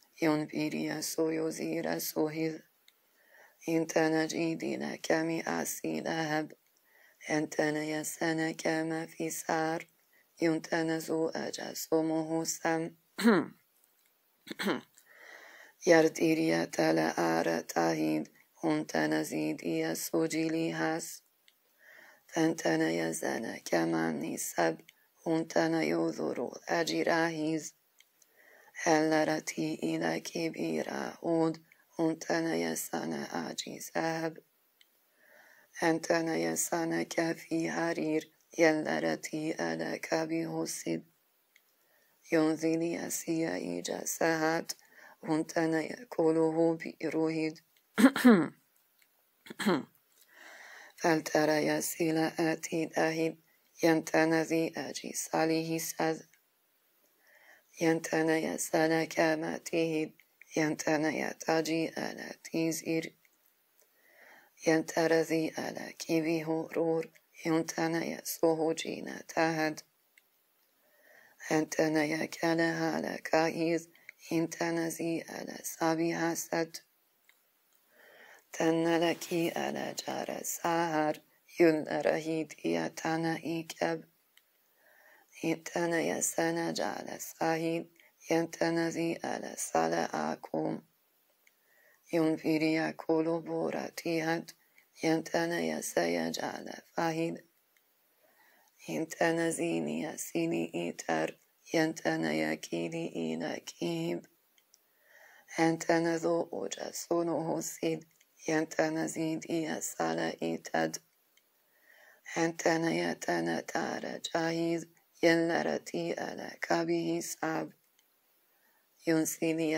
A: سهذ إنتنا جيدي لك مئاسي لهب أنتنا يسنا كما في سار. ينتنا زو أجا سموه سم. [clears throat] يرديري تلا آر تاهيد. هونتنا زيدي سوجيلي هاس. فانتنا يزانا كمان نسب. هونتنا يوذرو أجراهيز. هلرتي إلى كبيرة هود هونتنا يسانا أجي ساب أنتنا يسانا كفي هرير يلرتي ألا كبي هسد ينزلي أسيا إيجا سهات هونتنا يأكله بإروهد فلترى يسيل آتي داهب ينتنذي أجي صاليه ساز ينتنى يسال كما تهب ينتنى يتاجي ألا تيزير. ينترذي ألا كيبي هورور ينتنى يسوه جينا تهد أنتنى يكالها لكاهيز ينتنذي ألا سابي حسد Tanalaki ala jara sahar yulrahid yatana ikab. Yantana yasana jala sahid yantanazi ala sala akum. Yunviria kolobora tihat yantana yasaya jala fahid. Yantana zini yasini itar yantana yakili ila kib. Yantana zo oja sono hosid yantana zidi sala itad. Yantana yatana tara jahiz yallarati ala kabihi sab. Yunsili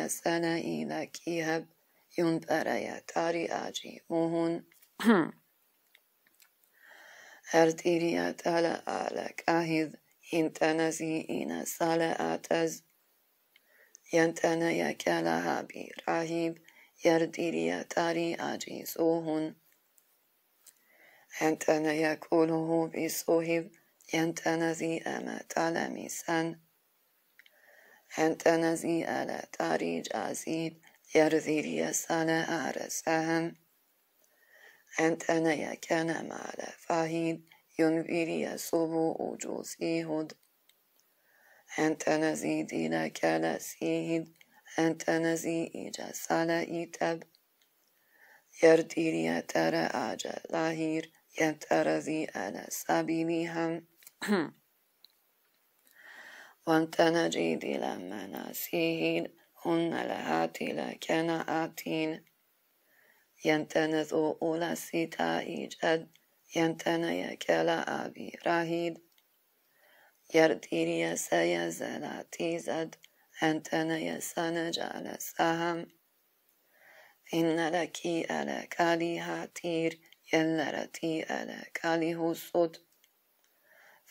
A: yasana ila kihab yuntaraya tari aji muhun. Ardiriya tala ala kahid yintanazi ina sala ataz. Yantana yakala habi rahib yardiriya tari aji sohun. Yantana yakuluhu bisohib yantanazi ama talamisan. Yantanazi ala tari jazid yardiriya sala arasaham. Yantana yakana mala fahid yunviriya sobu ujuzihud. Antanazi dina kala sihid, antanazi ija sala itab. Yardiriya tara aja lahir, yantarazi ala sabiliham. Wantanaji dila mana sihid, hunna lahati la kana atin. Yantanazu ula sita ijad, yantanaya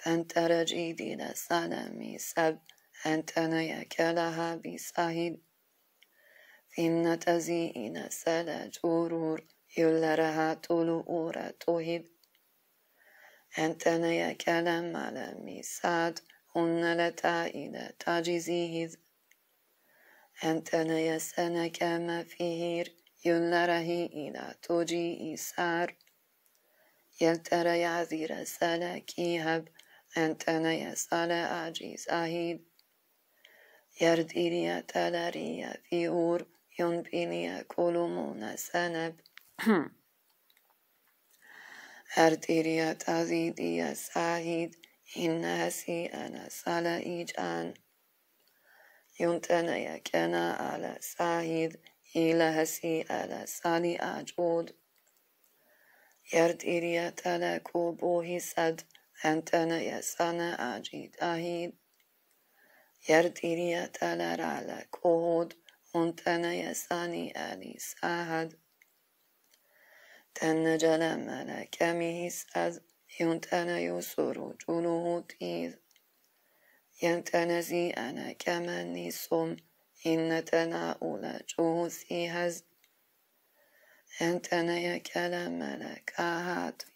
A: kala abi rahid. Yardiriya saya zalati zad, antanaya sana jala saham. Finnalaki ala kali hatir, yallarati ala kali husud. Fantaraji dila salami sab, antanaya kalaha bisahid. Finnatazi ina sala jurur, yullaraha tulu ura tuhid. Antanaya kalam ala misad, hunnalata ila tajizihiz. Antanaya sana kama fihir, yullarahi ila toji isar. Yaltara yazira sala kihab, antanaya sala ajiz ahid. Yardiriya talariya fihur, yunbiniya kulumuna sanab. Ardiriya tazidiya sahid, innasi ana sala ijan. Yuntanaya kana ala sahid, ilahasi ala sali ajud. Yardiriya talaku bohisad, antanaya sana ajid ahid. Yardiriya talarala kohod, untanaya sani ali sahad. Tanajala malakamihi sad, yuntana yusuru juluhu tiz. Yantanazi ana kamani sum, innatana ula juhusi haz. Yantanaya kala malakahat, inahata ila kabi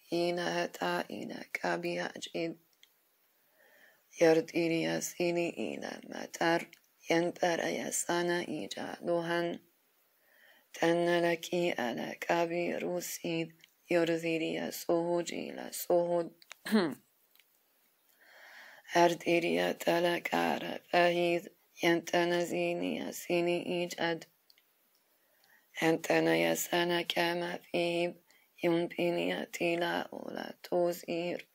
A: ajid. Yardiriya sili ila matar, yantaraya sana ija luhan. Tannalaki ala kabi rusid, yordiriya sohujila sohud. Ardiriya talakara fahid, yantanazini asini ijad. Antanaya sana kama fihib, yumpiniya tila ula يمضيني تيلا أولى توزير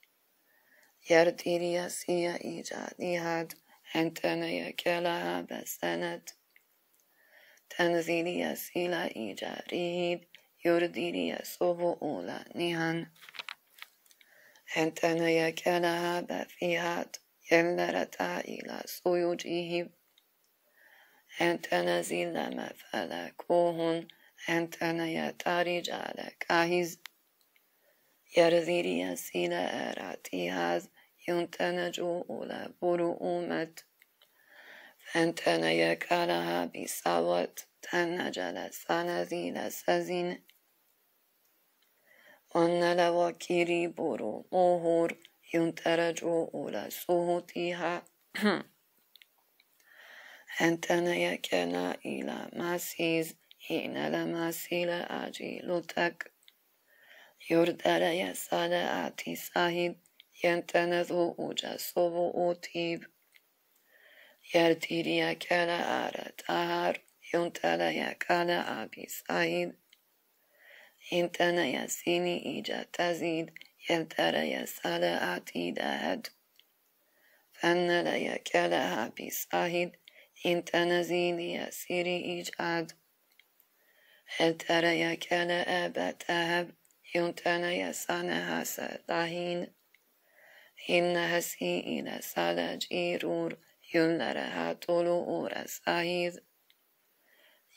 A: يرديري يسيا إيجادي هاد حنتني كلا بسند تنزيلي يسيلا إيجاريد يرديري يسوب أولى نهان حنتني كلا بفيهات يلرتا إلى سيجيهب حنتنزيل ما فلكوهن انتنیت رجالک اهیز يرذيري سيل آراتي هذ ينتنج أولى برؤومت فانتن يكالها بصوت تنجل سنزيل سزين أن لوكيري برو سوهوتي ها. انت انا يا كنا الى ماسيز حين لماسيل أجيلتك يردل يسال أعتي ساهد. ينتنث أجسب أطيب يرتيري يكال أرتهر ينتل يكال أبي سعيد انتن يسيني إيجا تزيد. يلتر يسال عتی دهد. فنل يكال أبي سعيد انتن زيني يسيري ایجاد هل ترى يكل أبا تهب ينتنا يسانها سلاهين إنها سيئنا سالا جيرور ينلرها طلوع رساهيد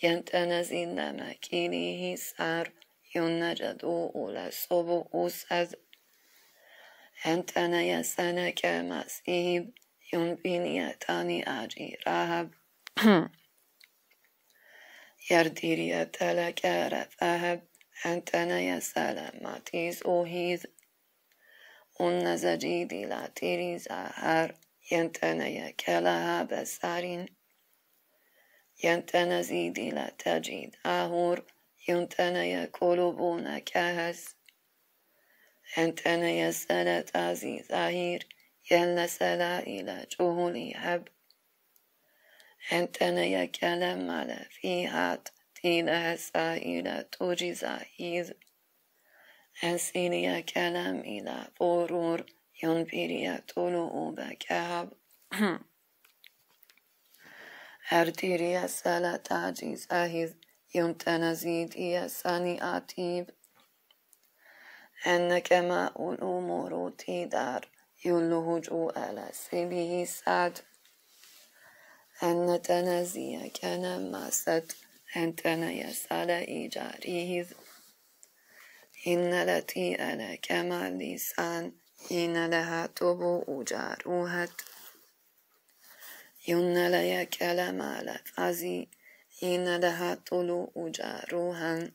A: ينتنا زين مكينيه سار ينجدو أولا صبو أسد أنتنا يسانا كمسيب ينبيني تاني أجي يرديري تلك رفهب أنتنا يسالا ماتيز أوهيز أن زجيدي لا تيري زهر ينتنا يكلها بسارين ينتنا زيدي لا تجيد أهور ينتنا يكلبون كهز أنتنا يسالة عزيز ظهير يلا سلا إلى جهولي هب أنتنا يكلم على فيهات تيلا سائلة توجي زاهيد أنسيني يكلم إلى بورور ينبيري طلوع بكهب [clears throat] أرديري سلا تاجي زاهيد ينتنا زيدي ساني آتيب أنك ماء الأمور تدار. يلهج على سبه سعد. أن تنزي كان ماسد أن تنيسال إيجاره إن التي أنا كما لسان. إن لها تبو جاروهت ين ليا كلام لفظي إن لها طلوع جاروها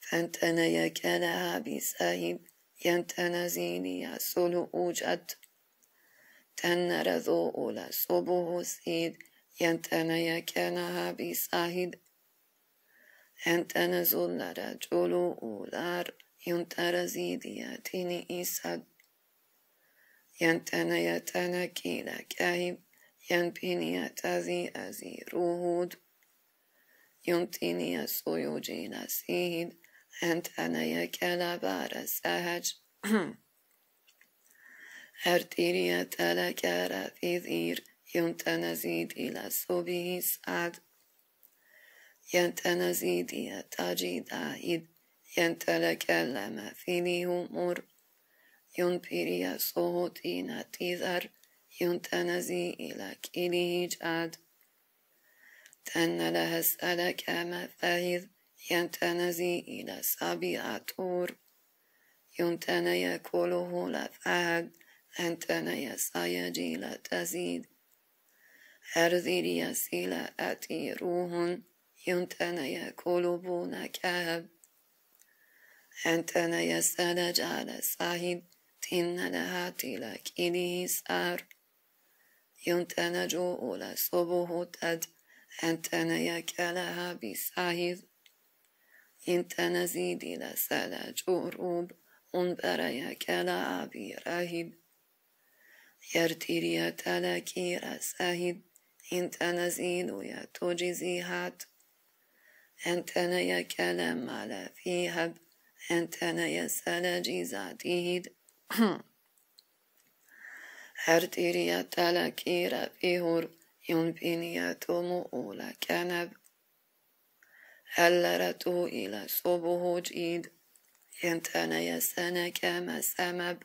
A: فانتنا يكلها بساهب ينتنا زيني يسول أوجد تنرذو أولا صبوه سيد ينتنا يكلها بساهد أنتنا زل رجل أولار ينتر زيد ياتيني إسد ينتنا يتنا كيلا كاهب ينبيني يتزي أزي روهود ينتيني يسويو جيلا سيد أنت أنا [clears throat] هرتيريا تلكارا في ذير ينتنزيد إلى صبه سعد ينتنزيد يا تاجي دايد ينتلكلم في أمور ينبيريا صوتينا تذر ينتنزي إلى كيلي جاد تن لها سألك ما فايذ ينتنزي إلى سابع طور ينتنى يكله لفعد أنتنى يسايجي لا تزيد. هرذي يسيل أتي روح. ينتنى يكلبون كهب أنتنى يسال جعل صاحب تن لها تلك إليه سار ينتنى جو لصبه تد. أنتنى يكلها بصاحب انت نزيد إلى سلا جروب انبرا كلا أبي راهب يرتيريا تلاكيرا ساهد انت نزيد يا توجزيهات انت يا كلام على فيهب انت يا سلا جيزاتيد هرتيريا تلاكيرا فيهور ينبينيا تومو أولا كنب هلرته إلى صبه جيد ينتنا يسنا كما سمب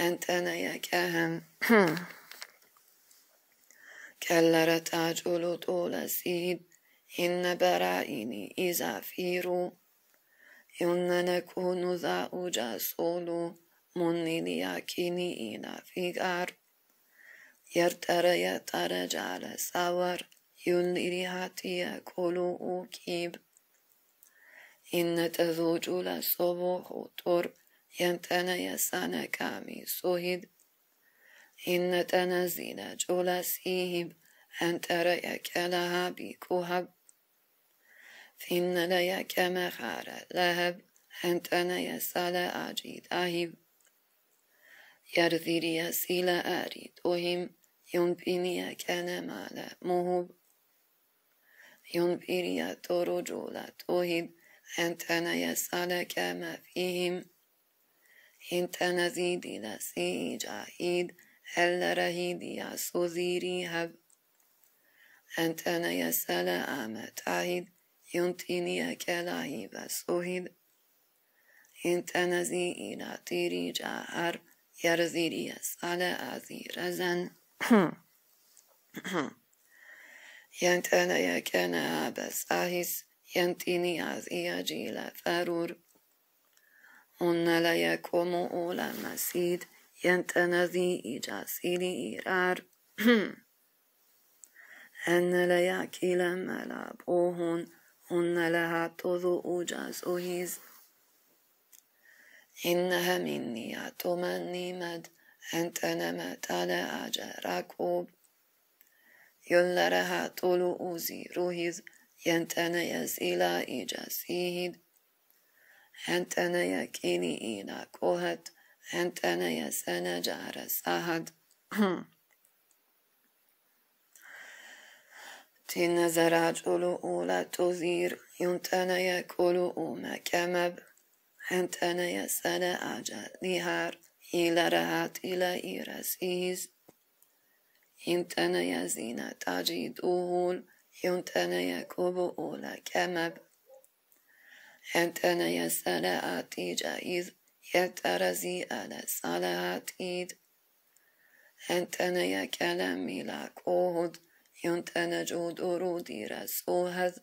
A: أنتنا يكهم كلر تاجل طول سيد إن برائني إذا فيرو إن نكون ذا أجاسولو مني ليكيني إنا فيغار يرتر يتر جعل سور ينريهاتي كولو كيب إن تذوج لصبو تور يسانا كامي سوهد إن تنزيل جولا سيهب أن ترى يكلها بكوهب فإن ليا كما خار لهب أنتنا يسال أجيد أهيب يرذيري سيلا أريد أهم ينبيني كان مالا مهوب ينبيري تورو جولا توهب أنتنا يسال كما فيهم إنتنا زيدي لسي جاهيد هل رهيدي يا سوزيري هب أنتنا يسال آمت عهد ينتيني كلاهي بسوهد إنتنا زي إلى تيري جاهر يرزيري يسال أزير زن ينتنا يكنا بس أهس ينتيني أزي جيل فرور هن لا أولا مسيد ينتنذي إجاسيلي إيرار أن لا يأكل ملابوهن هن لها توذو أوجاز أوهيز إنها مني أتمني مد أنت نمت على أجراكوب يلرها طولو أوزي روهيز ينتنا يزيلا إجاسيهد أنتنا يكيني إلى كوهت أنتنا يسنا جار سهد تين زراج أولو أولا تزير ينتنا يكولو أوما كمب أنتنا يسنا أجا نهار إلى رهات إلى إيرسيز ينتنا يزينا تجيد أهول ينتنا يكوبو أولا كمب أنتنا حتى الصلاة جائز يترزي على الصلاة إيد حتى يكلم ملاك أهد ينتن جود أرودي رسوهد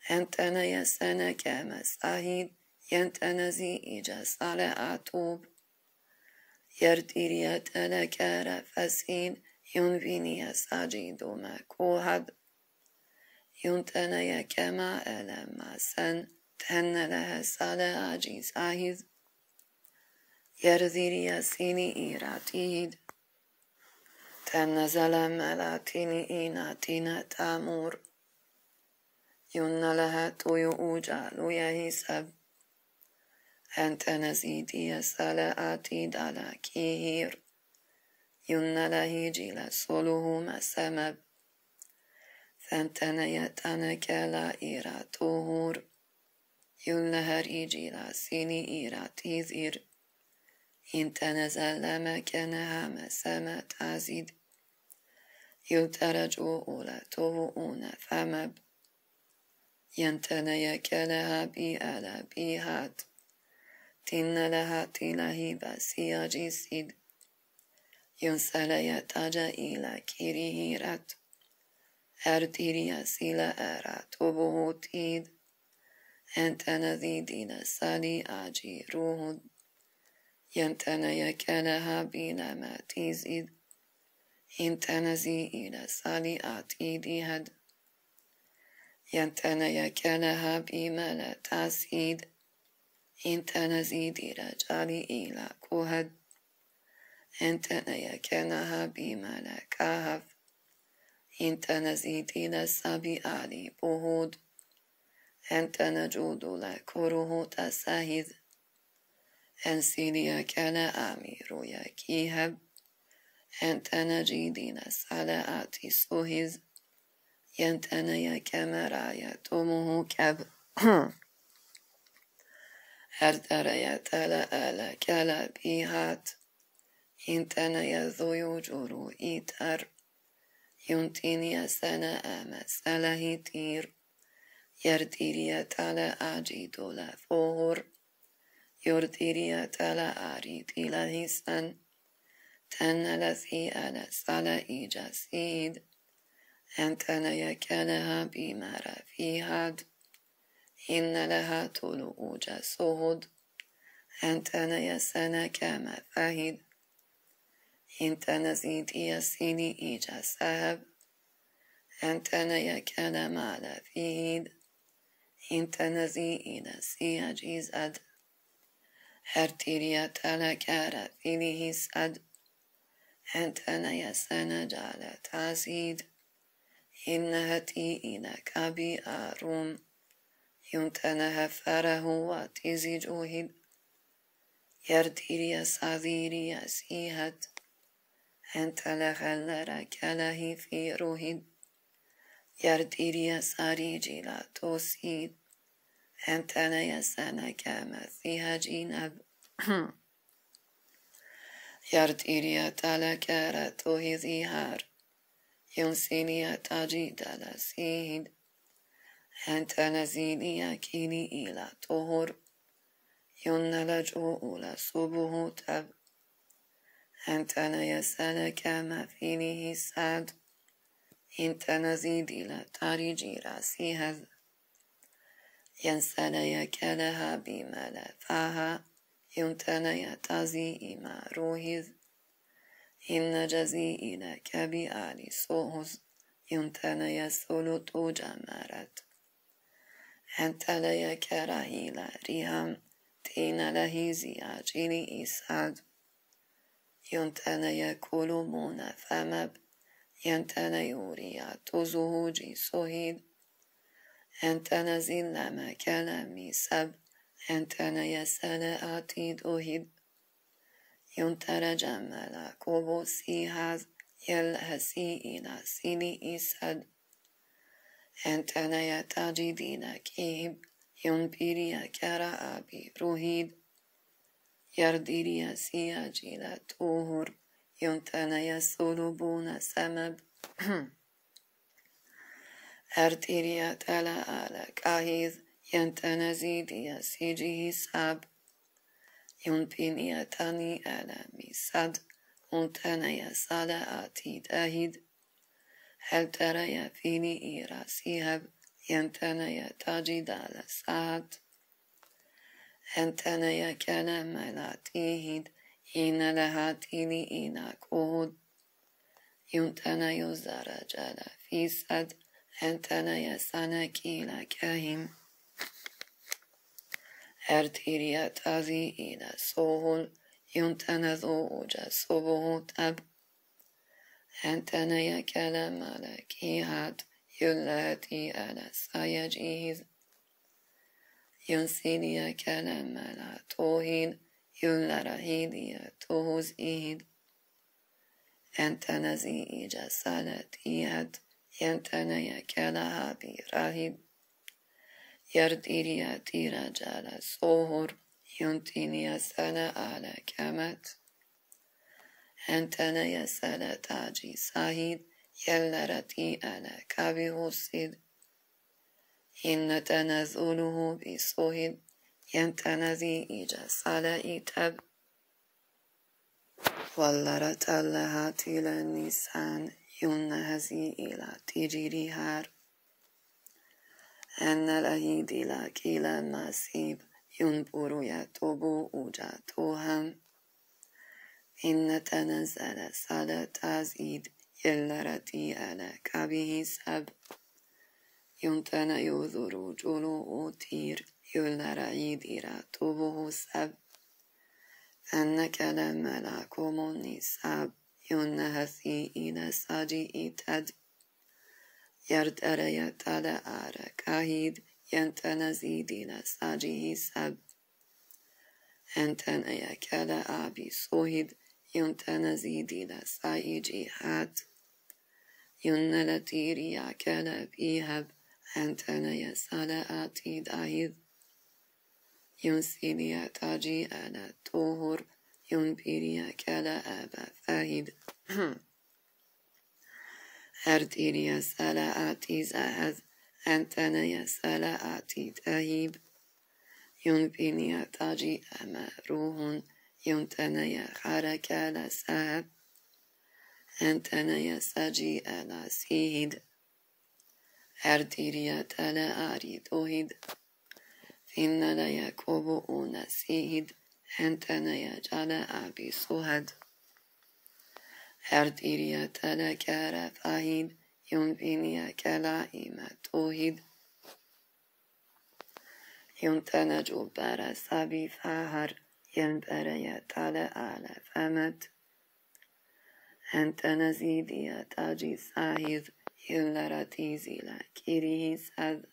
A: حتى يسن كما سعيد ينتن زي إيجا صلاة توب يون فيني اس أسين ينفيني أسعجيد مكوهد يا كما ألم سن تهن لها صلاة عجيز عهيز يرذيري سيني إيراتيد. تنزل ملاتيني إيناتينا تامور. يون لها تويو أوجالو يهيسب. أنت نزيدي يسالاتي دالا كيهير. يون لهيجي لسولوه مسمب. فانتنا يتانا كلا إيراتوهور يون لهريجي لسيني إيراتيزير إن تنزل مكانها مسامة تعزيد يلترج أولى توؤون فمب ينتنى يكلها بألا بيهات تن لها تلهي بسيا جيسيد ينسل يتاج إلى كيريهيرت أرتيريا سيلا أرى توبوتيد أنت نذيدين سالي أجي روحد ينتنا يكالها بلا ما تيزيد انتنا زي إلى سالي آتيدي هد ينتنا يكالها بما لا تاسيد انتنا زيد إلى جالي إلى كوهد انتنا يكالها بما لا كاهف انتنا زيد إلى سابي آلي بوهود انتنا جود لكره تساهد أنسيليا كان أمير يكيهب أنت نجيدين سلاءات سوهز ينتنا يا كمرا يتمه كب هردر [clears throat] يتلا ألا كلا بيهات إنتنا يذو جرو إيتر ينتيني سنة أما سلهي تير. يرديري تلا أجيدو لفور يرديريا تلا أريد إلى هسن تن لثي أنا سلا إيجاسيد أنتنا يكالها بمرا فيهاد إن لها طول أوجا سهد أنتنا يسنا كما فهد إنتنا زيد يسيني إيجا سهب أنتنا يكال مالا فيهد إنتنا زي إلى سياجيز أد هرتيريا تلكارا فيليه سد أنتنا يسنا جالة تاسيد إنها تي إلى كابي آروم ينتنه فره تيزي جوهد يرديريا ساذيريا سيهد أنت لغلر كله في روهد يرديريا ساريجي لا توسيد. أنت لا يسانك مثيها جينب [clears throat] يرديريا تلكارة توهذيهار ينسينيا تجيد لسيد. أنت نزينيا كيني إلى طهر ينلجو أولى صبه تب. أنت يسألك ما فيه سعد إنت نزيد إلى تاريجي راسي هذ ينسليك لها بما لا فاها ينتني تازي إما روهذ إن جزي إليك بآل صوهز ينتني سلط جمرت. أنت ليك رهيل ريهم تين لهيزي عجيني إسعد ينتن يكلمون فمب ينتن يوريا تزوجي سهيد أنتن زل ما كلامي سب أنتن يسأل آتيد أهيد. ينتر جملا كوبو سيهاز يلهسي إلى سيني إسد. أنتن يتجدين كيب ينبيريا كرا أبي روهيد. سياجيلا توهر ينتنا يسولبون سمب أرتيريا تلا آلا كاهيز ينتنا زيديا سيجيه ساب ينبينيا تاني آلا ميساد ينتنا يسالا آتي داهيد هل ترى يا فيني إيرا سيهب ينتني تجد سات أنتني كان ملاتيهد إن لهاتيني إنا كود ينتني زرجل في سد أنتني سنكي لكهم ارتيريا تازي إلى سوهل ينتنذو أوجا صبه تب لكي هات يلاتي على سيجيز. ينسيني كلام لا توهين يلرهيدي توهز إيد أنت نزي إيجا سالتيهد ينتني كلها براهيد يرديريا تيرا جالا صهر ينتيني سنة على كمت أنتنا يسأل تاجي ساهيد يلرتي أنا كبهسد إن تنزله بصهد ينتنذي إجا صلاء تب واللرت لها تيل النسان ينهزي إلى تجري هار. أن لهيد إلى كيلا ماسيب ينبر يتوبو أوجا توهم إن تنزل صلاة تزيد يلرتي أنا كبه سب. ينتنا يذر جلو أوتير يلرعيد إرى توبه سب. أنك لما لكم النساب ينهثي إلى ساجي إتد يردر كهيد. ينتنا زيد إلى ساجي سب أنتنا يكلا أبي صهد ينتنا زيد إلى سايجي هات ينلتيريا كان بيهب. أنتنا يسالا آتي دايد ينسيليا تاجي أنا توهر ينبيريا كلا أبا فاهد [clears throat] أرديريا سالا آتي زاهد أنتنا يسالا آتي تاهيب ينبينيا تاجي أما روح ينتنا يا خاركا لساب أنتنا يساجي ألا سيد أرديريا تلا أريد أهيد. فإن لا يكوب أونا سيد. أنتنا يجعل أبي سهد كارا فاهيد ينبينيا كلا إما توهيد. ينتنا جبارا سابي فاهر ينبريا تلا آلا فمت أنت نزيدي تاجي ساهيز يلرتي زيلا كيري سد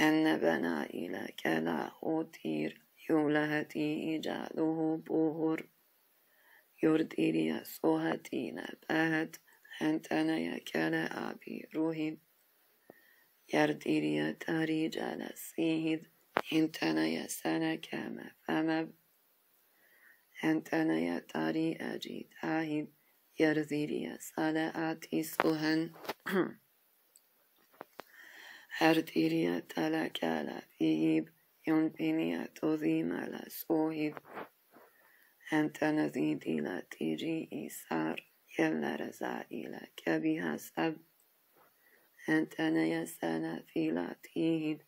A: أن بنا إلى كلا أوتير. يولهتي إجاله بوهر. يرديريا سوهتينا بهت أنتنا يا كلا أبي روهد يرديريا تاري جالسيهد انتنا يا سنة كما فما انتنا يا تاري أجي تاهد يرديريا صلاة سوهن Ardiriya talakala fihib yunpiniya tozima la sohib Antanazidi la tiji isar yelaraza ila kabiha sab Antanaya sana fila tihib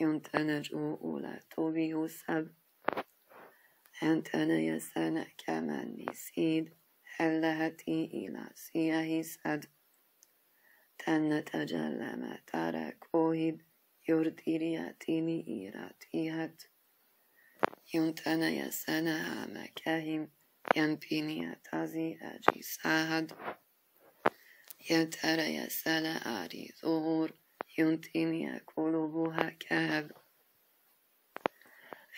A: yuntanaju ula tobihu sab Antanaya sana kaman nisid hellahati ila siyahi sad تنتجلم ترى كوهب يرديرياتيني إيراتيهات ينتنا يسنا مكاهم ينبيني تازي أجي ساهد ينترى يسنا آري ظهور ينتيني قلوبها كهب.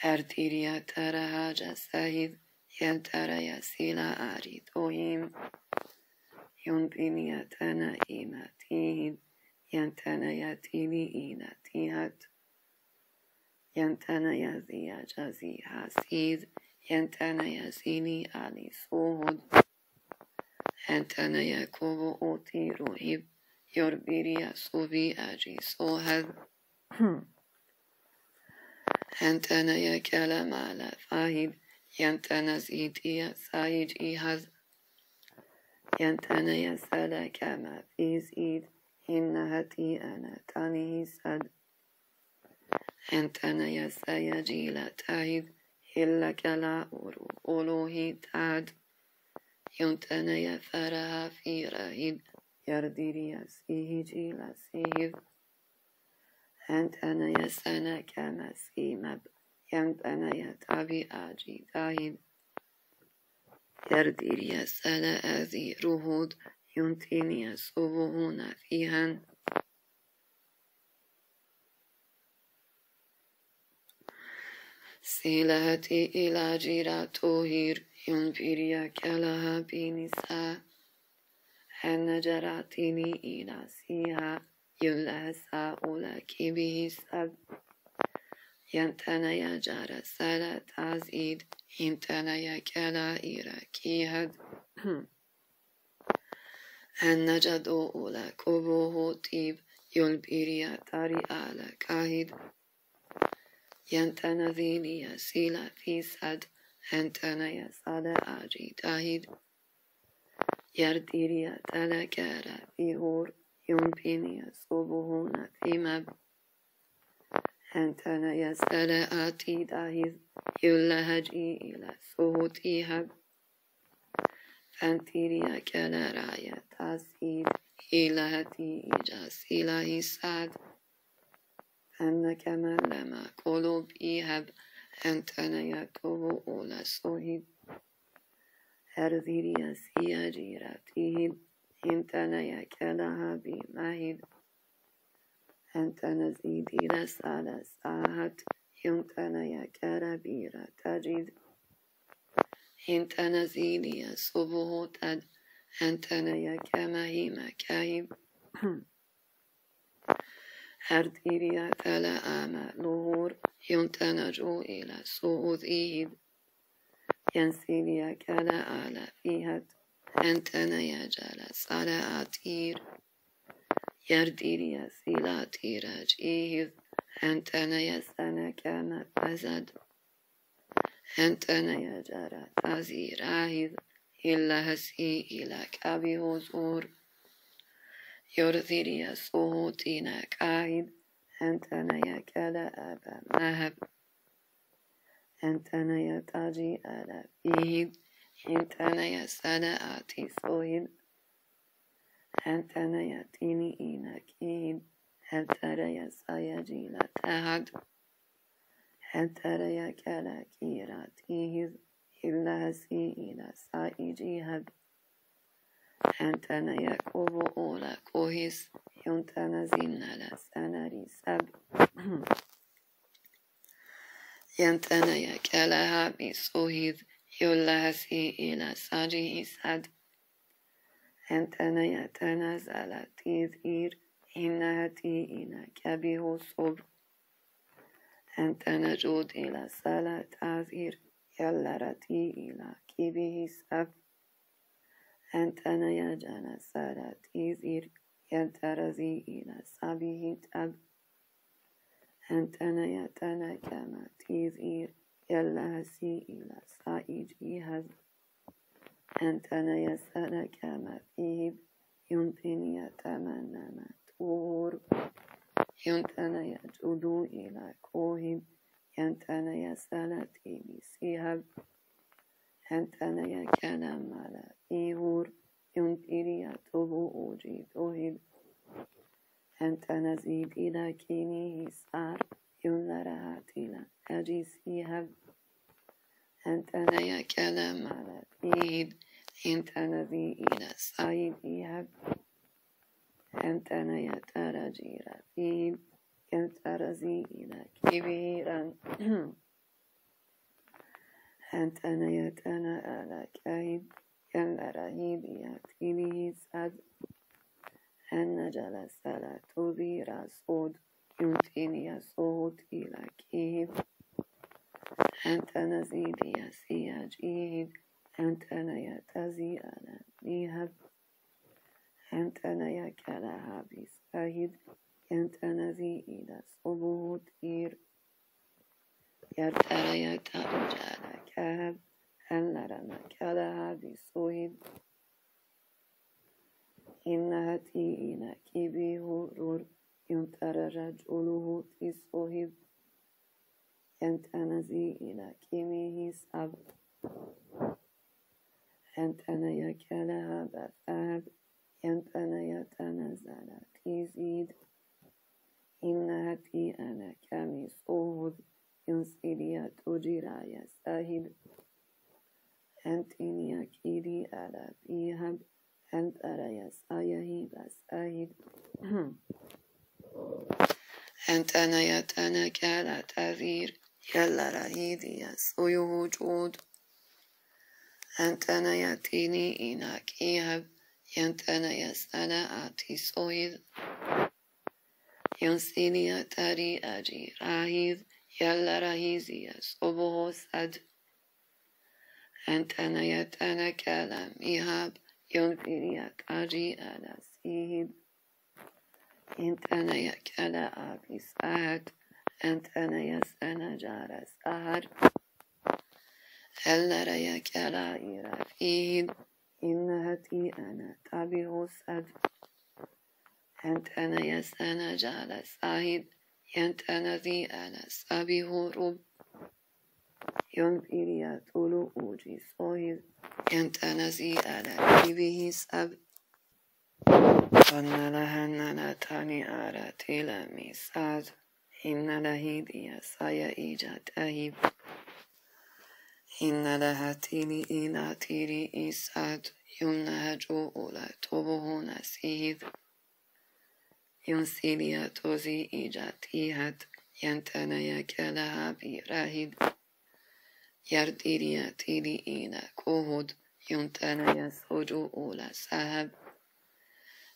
A: أرديريا ترى هاجا ساهد يدريسين أريدهم ينبنيتنا إينتين ينتنا يتيني إينتيات ينتنا يزي جزي حسيد ينتنا يزيني علي سود ينتنا يكوب أوتي رهيب يربيري يسوبي أجي سوهد أنتنا يكلم على فاهد فاهب ينتنا زيدي سايج إيهز ينتنى يسأل كما في زيد إنهتي أنا تاني سد ينتنى يسأل لا تايد. إلا كلا أورو أولوهي تاد ينتنى يفرها في رهيد. يرديري يسيه جيلا سيهد أنتنا يسأل كما سيمب ينتنى يتابي آجي تايد يرديريا سلا أذي رهود ينتينيا صبهون فيهن سيلاتي إلى جيرا توهير ينبيريا كلها بنساء أن جراتيني إلى سيها يلهسا أولاكي به سب ينتنا يا جارة سالة تعزيد ينتنا يا كلا إيراكي هد أن جدو أولا كبوه طيب يلبيريا تاري آلا كاهد ينتنا ذيني يا سيلا في سد أنتنا يا صدا آجي تاهد يرديريا تلا كارا في هور ينبيني صبهون في مب أنتنا يا سلاءاتي داهز يلهجي إلى صوتها فانتيريا كلا رايا تاسيد إلهتي إجاس إلهي سعد أنك من لما قلوب إيهب أنتنا يكوب أولى صهيد أرذيريا سياجيراتيهد إنتنا يكلها بمهد أنت نزيد إلى سالة ساعات يمتنا يا كربيرة تجد. انت نزيد يا صبه تد. أنتنا يا كمهي مكايب هرديريا فلا آما لهور يمتنا جو إلى سوء ذيهد ينسيليا كلا آلا فيهد. أنتنا يا جالس على آتير يرديريا سيلاتي راجيه أنتنا يا سنة كما فزد أنتنا يا جرى تازي راهد إلا هسي إلى كابي هزور يرذيريا صوتنا كاهد أنتنا يا كلا أبا مهب أنتنا يا تاجي ألا فيهد أنتنا يا سنة صوهد أنتنا يأتيني إنكين هل ترى سيجي لا تهد هل ترى يا كلاكيراتيه إلا هسي إلى سائجي هب أنتنا يكوب أولا كوهيس ينتنا زينا سنري سب ينتنا يكالها بسوهيد يولاسي إلى ساجي سد أنتنا يتنزل تيذير إنهتي إلى كبيه صبر أنتنا جود إلى سالة عزير يلرتي إلى كبيه سب أنتنا يجانا سالة تيذير ينترزي إلى سبيه تب أنتنا يتنا كما تيذير يلهسي إلى سائجي هز أنتنا يسأل كما فيه يتمنى تور ينتنا يجود إلى كوهب ينتنا يسأل سيهب أنتنا يكلم على ينتري يتبو أوجي توهب أنتنا زيد إلى كيني سار ينرهات إلى أجي سيهب أنتنا يكلم على إيد أنتنا ذي إلى سعيد إيهب أنتنا يترجي رفيد يترزي إلى كبيرا أنتنا يتنا على كايد ينرهيد يتيني سد أن جلس لا تبير صود يمتني صوت إلى كيب أنت نزيد يا سياجيد أنت يتزي أنا نيهب أنت يا كلها بسعيد أنت نزي إلى صبوت إير. يرترى يتأجال كهب. أن رمى كلها بسويد إنها تينا كبيه رور ينتر رجله تسوهب ينتنزي إلى كميه سب ينتنا يكلها بفاب ينتنا يتنزل تزيد إنها تي أنا كمي صود ينسيليا تجرى يستهد أنتني أكيدي على بيهب أنت ريس أيه بس أهد أنت نيتنا كلا تذير يلا رهيدي يسوي وجود أنت نيتيني إنك إيهب ينتنا يسأنا آتي سويد ينسيني أتاري أجي راهيد يلا رهيزي يسوبه سد أنت نيتنا كلام إيهاب ينفيني أتاري أنا سيهد انت أنا يكلا ابي سعد انت انا يسأنا جار سهر هل نرى يكلا إرافين إنها تي أنا تابه سد أنت أنا يسأنا جار سعيد. ينت أنا ذي أنا سابه رب. ينفير يطول أوجي صهيد ينت أنا ذي أنا به سب أن لها نتاني آراتي لميساد. إن لهيدي سايا إيجاد أهيب إن لها تيلي إلى تيري إيساد ينهجو أولا توبه نسيد ينسيليا توزي إيجاتيهد ينتنا يكلها براهد يرديريا تيلي إلى كوهد ينتنا يسوجو أولا سهب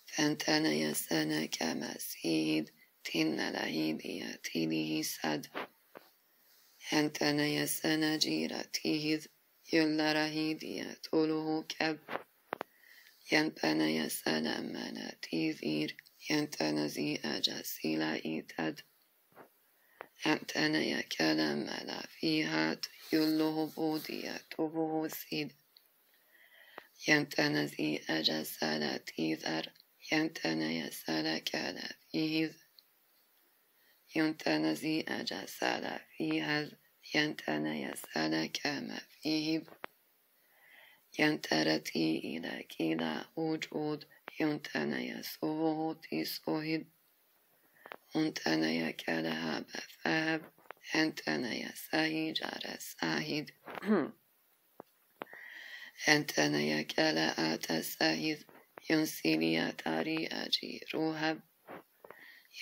A: فانتنا يسانا كما سيد تن لهيد يتينه سد أنتنا يسانا جيرتيه يلا رهيد يطوله كب. ينتنا يسانا منا تيذير ينتنا زي أجاسيلا إيتد. أنتنا يكلم ملا فيهات يله بودي يتوبه سيد. ينتنا زي أجاسالا تيذر ينتنا يسالا كالا فيه ينتنا زي أجا سالا فيها ينتنا يسالا كما فيه؟ ينترتي إلى كلا وجود ينتنا يسوه تسوهد أنتنا يكالها بفاب أنتنا يساهي جار ساهد أنتنا يكالا آتا ساهد ينسيني تاري أجي روحب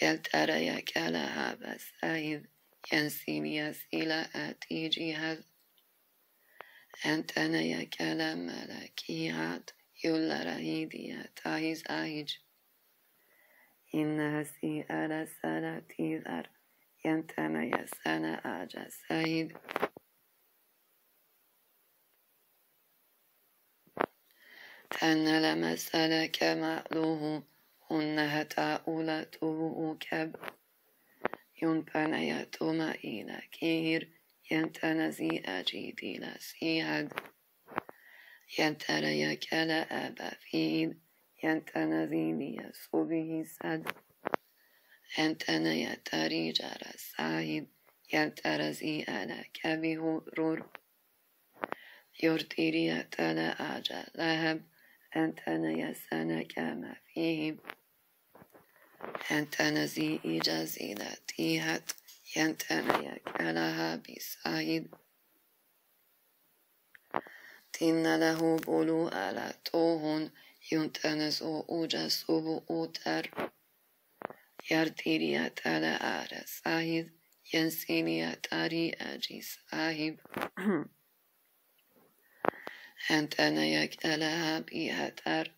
A: يلترى كلها بسايد ينسيني سيلا آتي جهاد أنتنا يا كلام ملكيات يولا رهيديا تايز آيج. إنها سي ألا سلا تيذر ينتنا يا سنة آجا سايد تن لما سلك مألوه هنها تأولته كب ينبني تمئين كير ينتنزي أجيدي لسيهد ينتري كلا أبا فيد ينتنزي يسوبه سد ينتني تري جرى سعيد ينترزي أنا كبه رور يرتيري تلا أجل لهب أنتني سنة كما فيه أنتنزي إجازي لاتيهت ينتني كلها بسعيد تن له بلو على توهن ينتنز أوجس بؤتر يرتيري تلا آر سعيد ينسيني تاري أجي صاحب أنتنا يكتلها بيهتر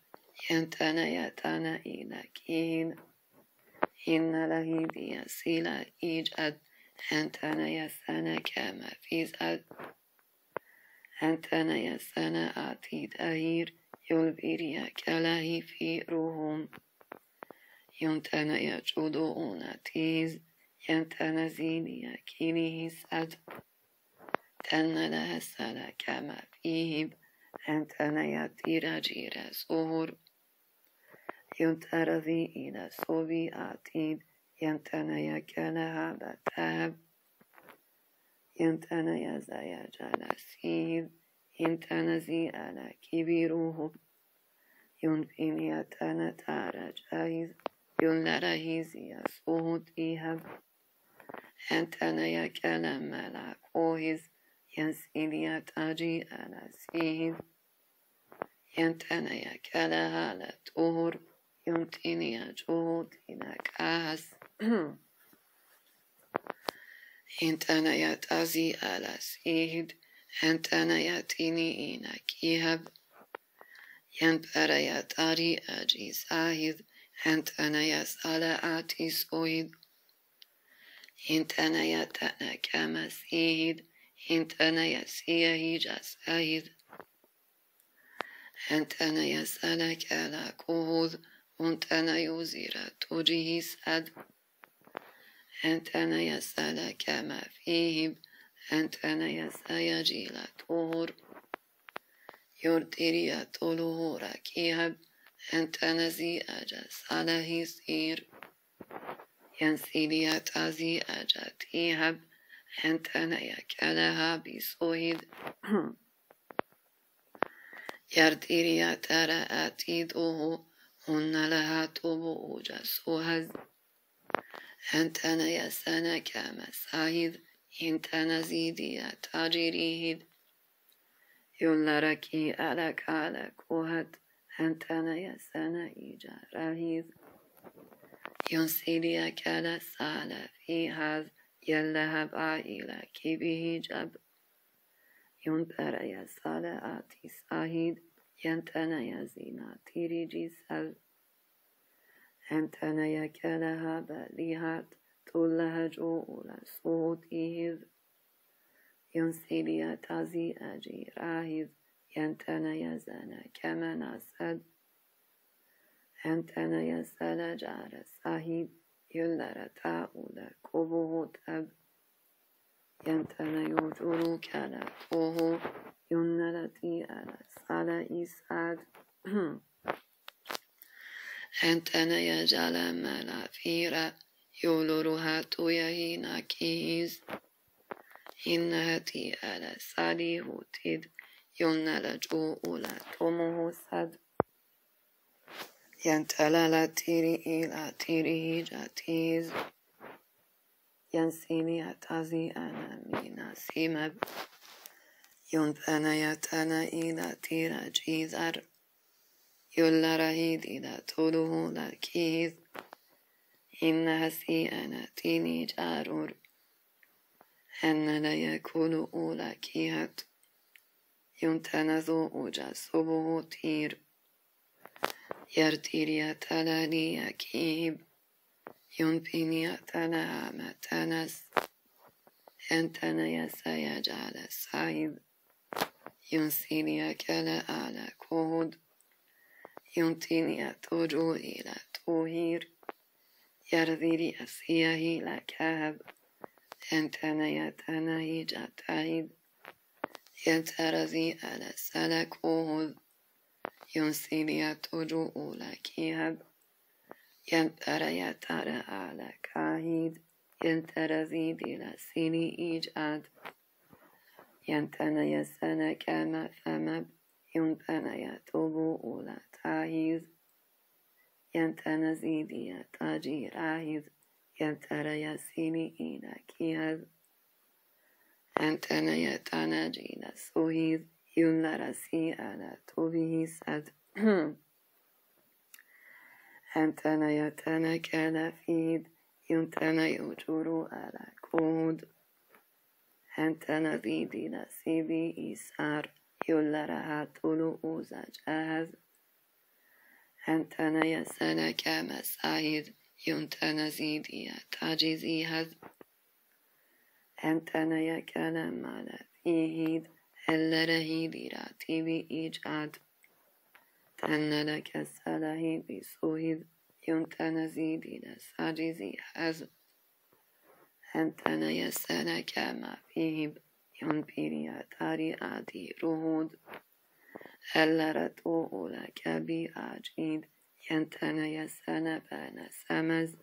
A: ينتنا يتنا إلكين إن له بيسيلا إيجاد أنتنا يسنا كما في زد أنتنا يسنا آتيد أهير يلبيريا كلاهي في روهم ينتنا يجودون تيز ينتنا زينيا كينيه سد تن لها سلا كما فيه أنتنا يتيرا جيرا سهور ينترذي إلى صوبي آتيد ينتنا يكلها بتاب ينتنا يزايا جلسيد ينتنا زي على كبيروه ينفين يتنا تارا جايز ينلرا هيزي صوت إيهب أنتنا يكلم ملاك وهز ينسيني تاجي على سيد ينتنا يكلها لتور يمتني جهودي نكاس [clears throat] انتنا يتازي على سيد. انتنا يتيني إنك يهب. ينبر يتاري أجي ساهد. انتنا يسأل آتي سويد انتنا يتنا كما سيد انتنا يسيه جسايد انتنا يسألك على كهوذ وانتنا يوزير توجيه سد أنتنا يسأل كما فيه أنتنا يسأل لا طور يرديريا طلوه كيهب أنتنا زي أجا صالحي سير ينسيليا تازي أجا تيهب أنتنا يكالها بسويد يرديريا ترى أتيدوه هن لها طبوع جسوهز أنتنا يسنا كمسايد إنتنا زيدي تاجريهد يولركي ألك ألك وهد كلا سالة في هذ يلهب عائلة به جب. ينبر يسالة آتي ساهيد. ينتنيا زيناتي ريجيس هل ينتنيا كلها بليهات طولها جؤول صوتي هذ ينسيليا تازي أجي راهذ ينتنيا زنا كمن أسد ينتنيا سلا جار صاحب يلر تاول كبوه تب. ينتنيا ترو كلا que on a la sala isad انت أنا يا جالا مالا فيرا يولورها تويا هنا كيز انها تي على سالي هو تيد يونا لجو اولا تومه سد ينت على لا تيري إلى تيري هجا تيز ينسيني اتازي انا مينا سيمب يون بانا يات أنا ايدا تيرا جيزر يولا رهيد ايدا تولو لا كيز. إن هسي أنا تيني جارور. أنا لا يكون أولا كيهت أوجا صوبو هو تير. يرتير يتلاني كيب. ينبيني يتلا متنس أنتنا يسا يجعل السايد سعيد ينسينيا كلا على كود ينتينيا توجو إلى توهير يرذيري أسيه لكهب أنتنا يتنهي جتعيد يترزي على سلك أوهد ينسينيا توجو لكيهب ينتر يتر على كاهيد ينترزي دي سيني إيجاد ينتنا يسنا كما فمب ينتنا يتوبو أولا تاهيز ينتنا زيدي تاجي راهيز ينترى يسيني إينا كيهز أنتنا يتانا جينا سوهيز ينرسي على توبه سد أنتنا يتانا كان فيد ينتنا يجورو على كود أنتنا زيدي نسيبي إيسار يولرها طولو أوزا جاهز أنتنا يسنا كما سعيد ينتنا زيدي تاجزي هز أنتنا يكنا مالا فيهيد هل رهيدي راتي بإيجاد تن لك السلاهي بسوهيد ينتنا زيدي نساجزي هز أنتنا يسنا كما فيه ينبيري تاري آدي رهود هلرتو لك بأجيد ينتنا يسنا بنا سمز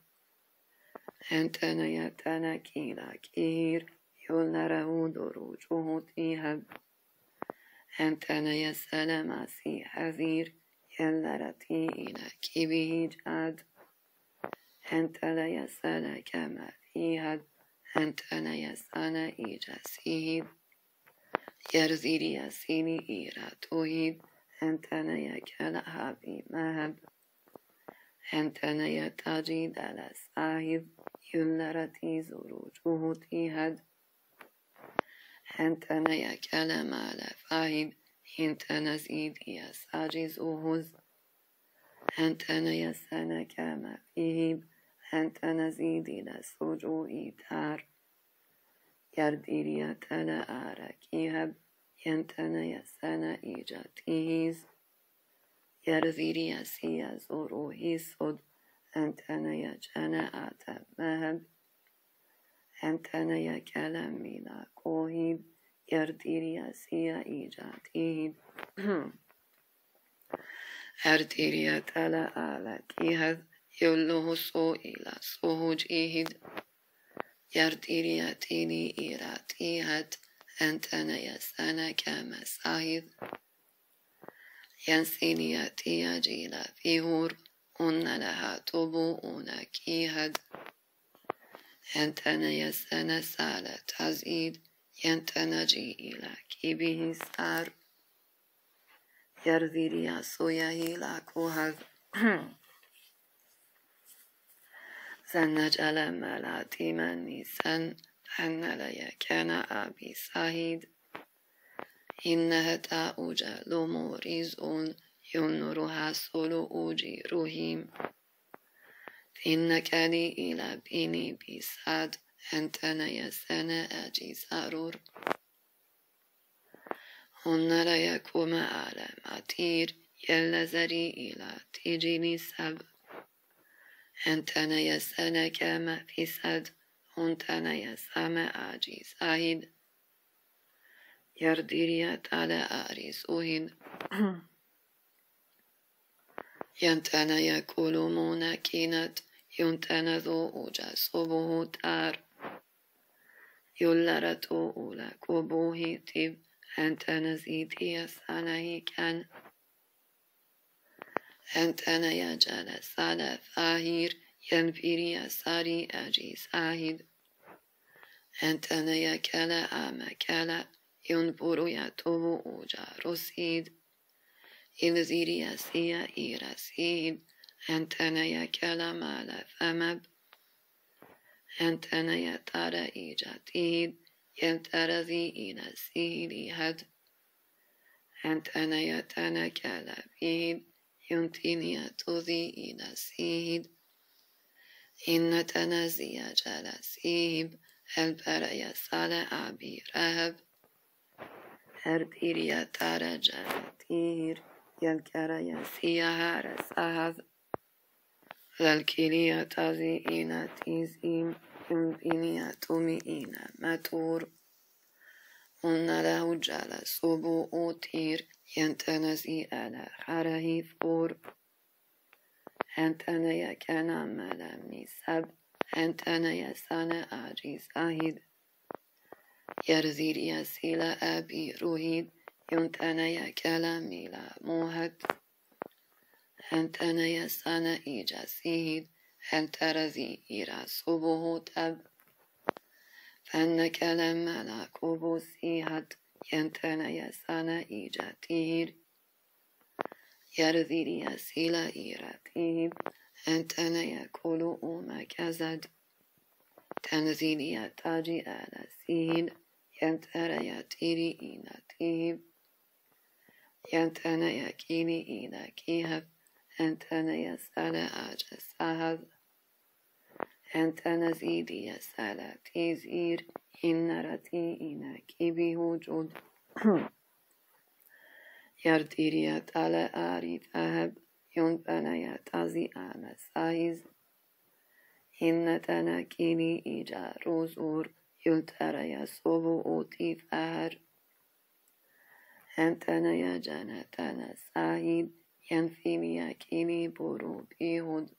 A: أنتنا يتنا كيلا كير يولره دروجه تيهب أنتنا يسنا ماسي حذير يلرتي إلى كيبه جاد أنت لا يسنا كما فيها أنت لا يسنا إيجاسيه يرزيري يسيني إيرا توهيد أنت لا يكلا هابي مهب أنت لا يتاجي دالا ساهد يلرتي زروجه تيهد أنت لا يكلا مالا فاهد أنت نزيد يا ساجز أوهز أنت يسنا كما فيه أنت نزيد إلى سجو إيتار يرديريا تلا آركيهب ينتنا يسنا إيجاتيز يرذيريا سيا زورو هيسود أنتنا يجانا آتب مهب أنتنا يكلم ميلا كوهيب يرديريا سيا إيجاتيب Erdiriya tala ala yulluhu so ila sohuj ihid. Yardiriya tini ira tihad أنتنا يسانا كما ساهد ينسينيا تيا جيلا فيهور أن لها طبوءنا كيهد أنتنا يسانا سالة تزيد ينتنا جي إلى كيبه سار يرذيريا سويا هيلا كوهد سنجعل ملاتي مني سن أن لا كان أبي سعيد. إنها لموريزون ينورها سولو أوجي روهيم إنك لي إلى بيني بساد أنتنا يسنا أجي سارور هن لا يكوم على ماتير يلزري إلى تيجيني سب انت نیسنك ما في سد انت نیسم عجیز اهید یردیریت على عریز اوهید ینتنه یکولومون کینت یونتنه دو اوجس و بوهو تر یولرت و اولک و بوهی تیب انتنه زیدی سنهی کن أنتني جلسان ثاهر ينفري أساري أجيز أهد أنتني كلا أما كلا ينفر يتوب أوجا رسيد إن زيري أسيا إيرسيد أنتني كلا مال ثمب أنتني ترى إيجاتيد ينترزي إلى سيدي هد أنتني تنكلا بيد yuntinia tuzi ina sid. Inna tanazia jalasib, البرية سال أبي رهب هرديريا تارا جاتير يلكريا سيها رسهب؟ للكيليا تازي إينا تيزيم يمبينيا تومي إينا ماتور هن له جال صبو أوتير ينتنزي على خره فور أنتنا يكنا ملامني سب أنتنا يسانا آجيز آهيد يرزير يسيلا أبي روهيد ينتنا يكلا ميلا موهد أنتنا يسانا إيجاسيد أنت رزي إيرا صبوه تب فأنك لما لا كوبوسيهد ينتنا يسانا إيجاتير يرزير يسيلا إيراتيب أنتنا يقول أما كزد تنزيل يتاجي على سين ينترى يتيري إنا تيب ينتنا يكيني إنا كيهب أنتنا يسأل أجا سهب أنتنا زيدي يسأل تيزير إن رتي إنا كيبي وجود يرديري يتالى آري ذهب ينبني تازي أنا سايز إن تنكيني إيجا روزور يلترى يصوب أوتي فهر أنتنا يا جنتنا سايد ينفيني يكيني برو بيهود أنتنا يا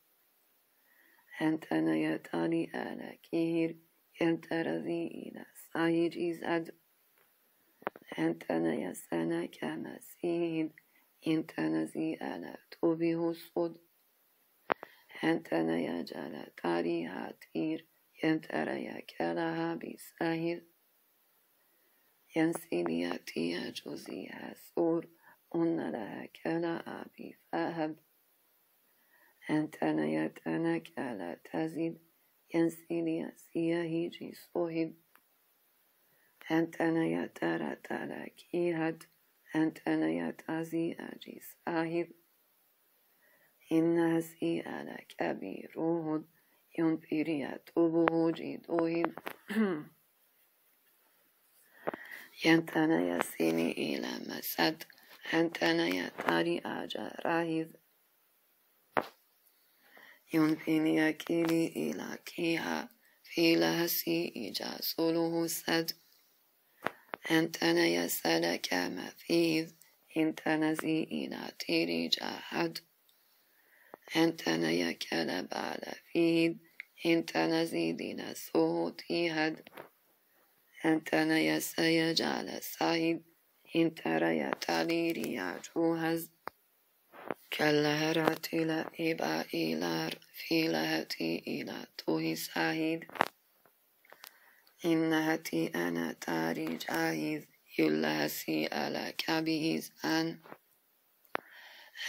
A: تاني أنا كير. ينترزي إلى سايد إزاد. أنتنا يا سنة كمسيد ينتنزي أنا توبه الصد. هنتنا يا جالا تاري هاتير ينترى يا كلها بساهر ينسيني يا جوزي هسور أن لها كلا أبي فهب أنتنا يتنا كلا تزيد. ينسيني سيهيجي صهد أنتنا يترى تلكي هد أنتنا يتازي أجي ساهد إن على كبيره ينبري توبه جيدوه ينتنا يسيني إلى مسد. أنتنا يتاري أجا راهيد ينفيني يكيلي إلى كيها في لهسي إجا صلوه سد أنتنا يسأل كما فيه إنتنا زي إلى تيري جاهد أنتنا يكلب على فيد إنتنا زيدنا صوتي هد أنتنا يسيج على سعيد إنترا يتاليري يعجوهز كاللهرات إلى إبا إلار في لهتي إلى توهي سعيد. إنهتي أنا تاري جاهز يلهسي على كبيز أن.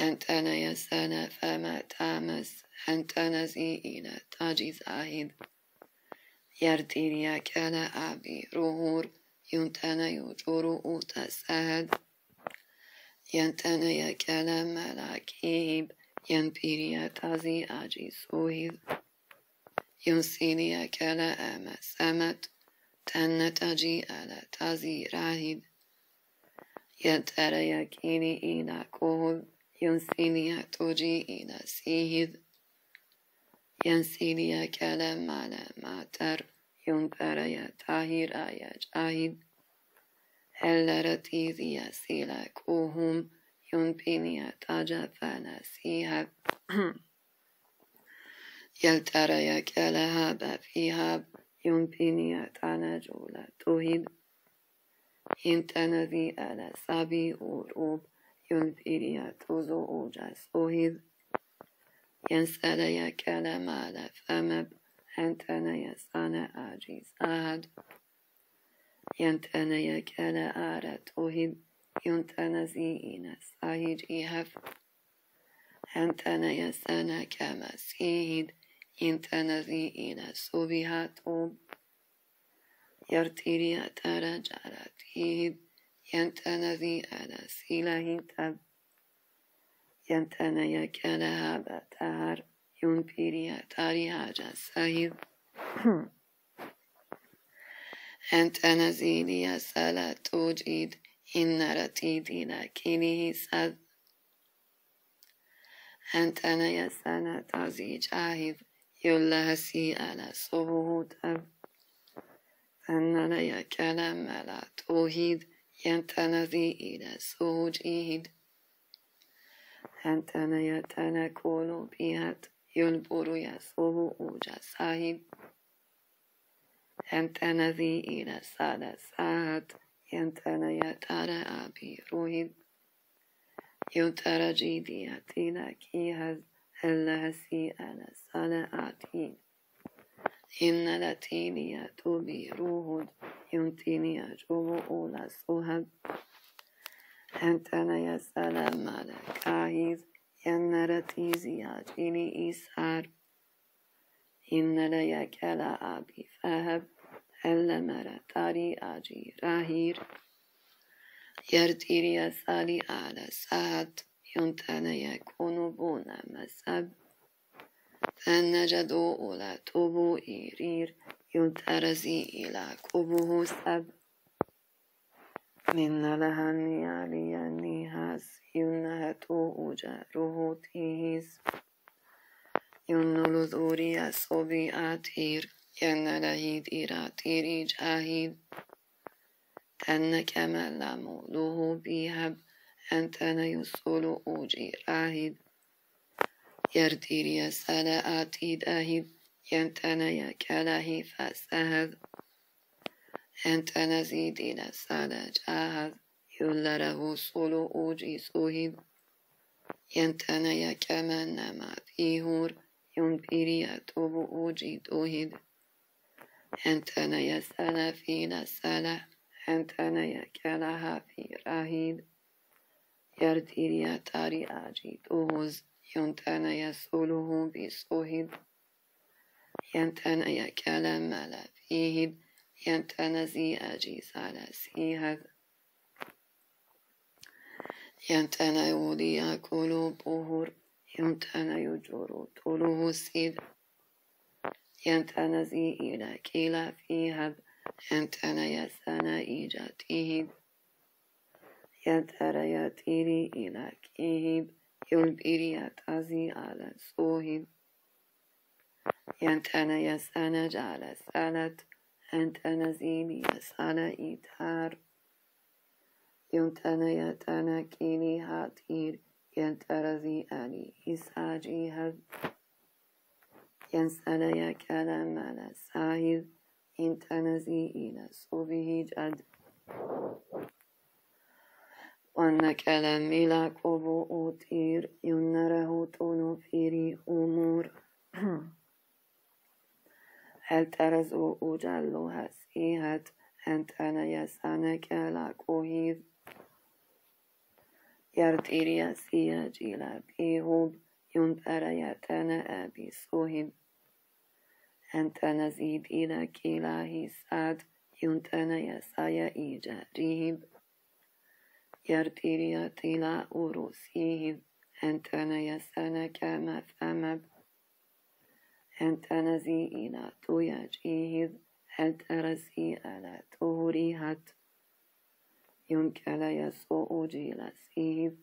A: أنت يسانا فما تامس أنت نزيئنا تاجي زاهد. يرتيريا كان أبي روهور ينتنا يجور أوتسهد ينتنا يكلا ملاكيب ينبيريا تازي أجي سوهد ينسيني كلا أما سمت تنتجي على تازي راهد ينترى يكيني إلى كول ينسيني توجي إلى سيد ينسيني كلام على ماتر ينكر يا طاهر يا جاهد هل يا سيلا كوهم ينبيني تاجا فنسيها يلترى يا كلها فيها ينبيني تنجول توهد ينتنذي على سبي أوروب ينفيريا توزو أوجاس أوهيد ينساليا كلام على فمب أنتنا يسانا آجيز أهد ينتنا يكلا آرة توهيد ينتنا زيئنا سايج إيهف أنتنا يسانا كما سيهد Intenezi ina sobihato yartiria tara jaratid Yentenezi ana silahitab Yentenaya kalahabatar Yunpiria tarihaja sahib Entenezidia salatujid Innaratidina kinihi sad Entenaya sanatazij ahib يلهسي على صهود أب فأن لي كلام لا توحيد ينتنذي إلى سوج إيد أنتنا يتنكول بيات يلبر يسوه أوجا صاحب أنتنذي إلى سادة ساعات ينتنا يترى أبي روحيد يترى جيدي أتينا كي هذا الذي أنا صنعتي إن التي تبيروه يمتني أجوب أولى صهب أنتنا يا سلام ملك عايز ينرتي زياجيني إسهار إن ليا كلا أبي فهب هل مرتاري أجي راهير. يرتيري أسالي على سعد ينتنى يكون بونا مسب. فنجدو أولا توبو إيرير. ينترزي إلى كوبوه سب. من لهني علي النهاس ينهتو أجاره تيهز. ينلو ذوري صبي ين لهيد إيراتيري جاهيد تن كما لمولوه بيهب أنتنا يسول أوجي راهد يردير يسال آتيد أهيد. ينتنا يكاله فسهد. أنتنا زيدي لسال جاهد. يلره سولو أوجي سوهد ينتنا يكمن نما فيهور ينبيري أتوب أوجي دوهد أنتنا يسال في لسال أنتنا يكالها في راهد يرديريا تاري آجي توز ينتانا يسوله بسوهد ينتانا يكلم ملا فيهد ينتانا زي آجي سالا سيهد. ينتانا يودي يأكلو بوهر ينتانا يجورو طوله سيد. ينتانا زي إلى كيلا فيهد ينتانا يسانا إيجاتيهد يتريتيري إلى كيهب يلبيري يتازي على سوهب ينتنا يسانا جعل سالت أنتنا زيني يسانا إيتار ينتنا يتنا كيني هاتير ينترزي أني إساجي هد ينسانا يكلم على ساهد إنتنزي إلى صوبه جد والنكلم إلى كوبو أوتير ينره تونو فيري أمور هل ترزو أجلو هسيهت أنت أنا يسانك لا كوهيد يرتير يسيا جيلا بيهوب ينبر يتنا أبي سوهب أنت نزيد إلى كلا هساد ينتنا يسايا إيجا ريب يرتيريا تلا أوروسيه أنتنا يسانا كما فمب أنتنا زي إلى توياجيه أنترسي على توريهت ينكل يسوء جيلسيه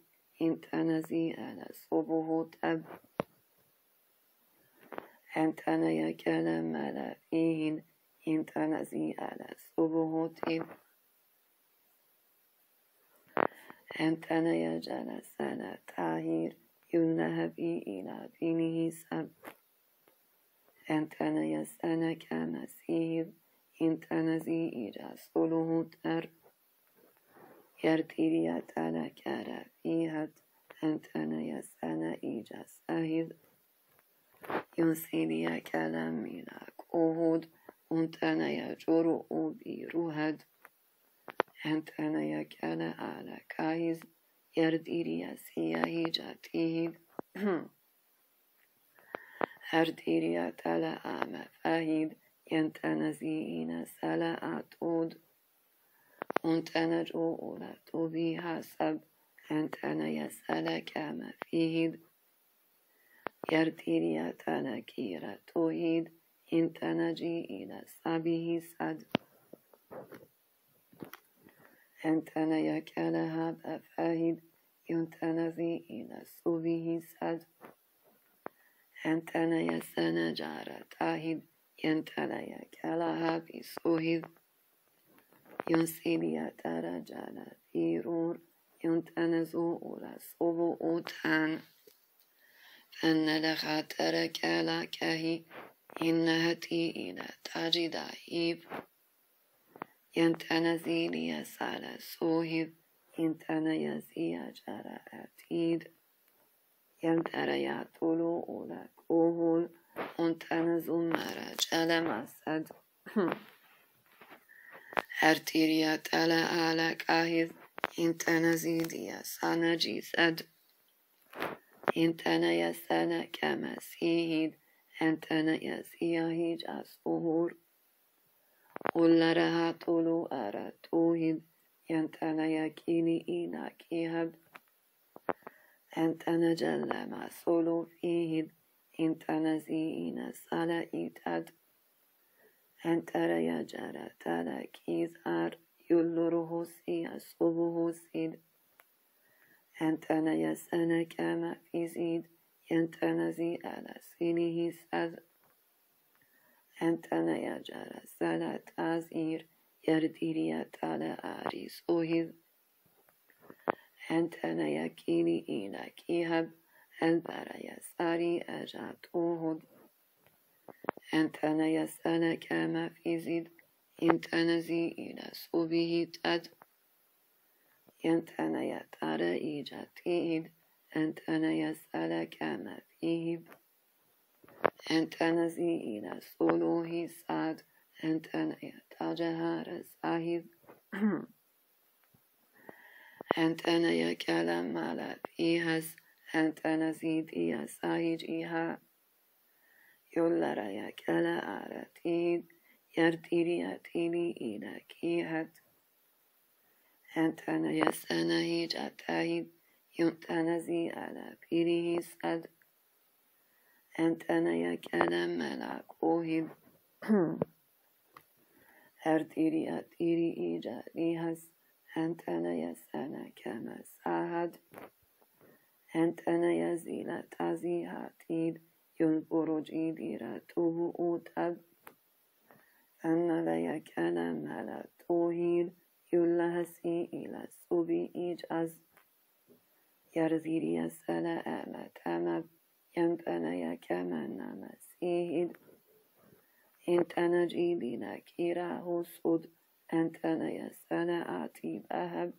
A: إنتنا زي على صبه تب أنتنا انتانا یا کلم مالا این انتانا زیال است و به هوتیم انتانا یا جلسانا تاهیر یونه بی اینا بینی سب انتانا یا سانا کام سیر انتانا زی ایجا سلوه تر. یر تیریا تالا کارا بی هد یا سانا ایجا سهیر إيجا ساهد ينسيني كلام إلى كوهود أنتنا يا جرؤ بروهد أنتنا يا كان على كايز يرديري سياهي جاتيه Hertíria tele áme fehíd, jentenezíine szele átód, ontene dzsó óra tóvi hászab, entene jeszele keme fihid, Yertíria گردیری تنکی را توحید، این تنجی سبیه سد، صد این تن یکنه ها بفهید این تنزی این سوویهی یسن جار تاهید این تن یکنه ها بیسوهید این سیدی تر جان بیرور این تنزو او sovo utan. Fennele khatere kela kahi, inneheti ila tajida hib. Yentene zilia sala sohib, yentene yazia jara atid. يمتريا طولو أولا كوهول أنتنز مرا جلم أسد هرتيريا تلا آلا كاهيز انتنزيديا سانا جيسد انتنا يسانا إن تنيسن كمسيح أن تنيسي هيج أسفهور قل لها طلو أرتوهد ينتنا يكيني إناكي هد. أنتنا جل مسؤول فيهد أنتنا زينا سلا إتد أنتنا يجرى تلا كيز أر يلره سي از سيد أن تنا يسانا كما في زيد ينتنزي على سينه ساد أن تنا يا جرى سالا تازير يرديريا تالا آريس أوهذ أنتنا يكيني إلى كيهب البرا يساري أجات أوهد أنتنا يسانا كما في زيد إنتنا زي إلى صوبه تد. ينتنا يتارى إيجاتيد أنتنا يسالا كما فيه أنتنا زي إلى صلوه ساد أنتنا يتاجهار ساهد أنت أنا يا كلام مالا فيهس أنت أنا زيدي يا سايج إيها يولر يا كلا آرتيد يرديري أتيني إلى كيهت أنت أنا يا سنهيج أتايد يمتنا زي على بيره سد أنت أنا يا كلام ملاك أوهد هرديري أتيري إيجا ليهس أنت أنا يا سنة كما ساهد أنت أنا يا زيلة تازي هاتيد ينبرو جيديرا توبو أوتب أن لا كان ملا توهيد يلهسي إلى سوبي إيجاز يرزيري يا سلا أما تمب ينبنا يا كما نمسيهد انت أنا جيدي كيرا هو صد أنت يا سنأتي بأهب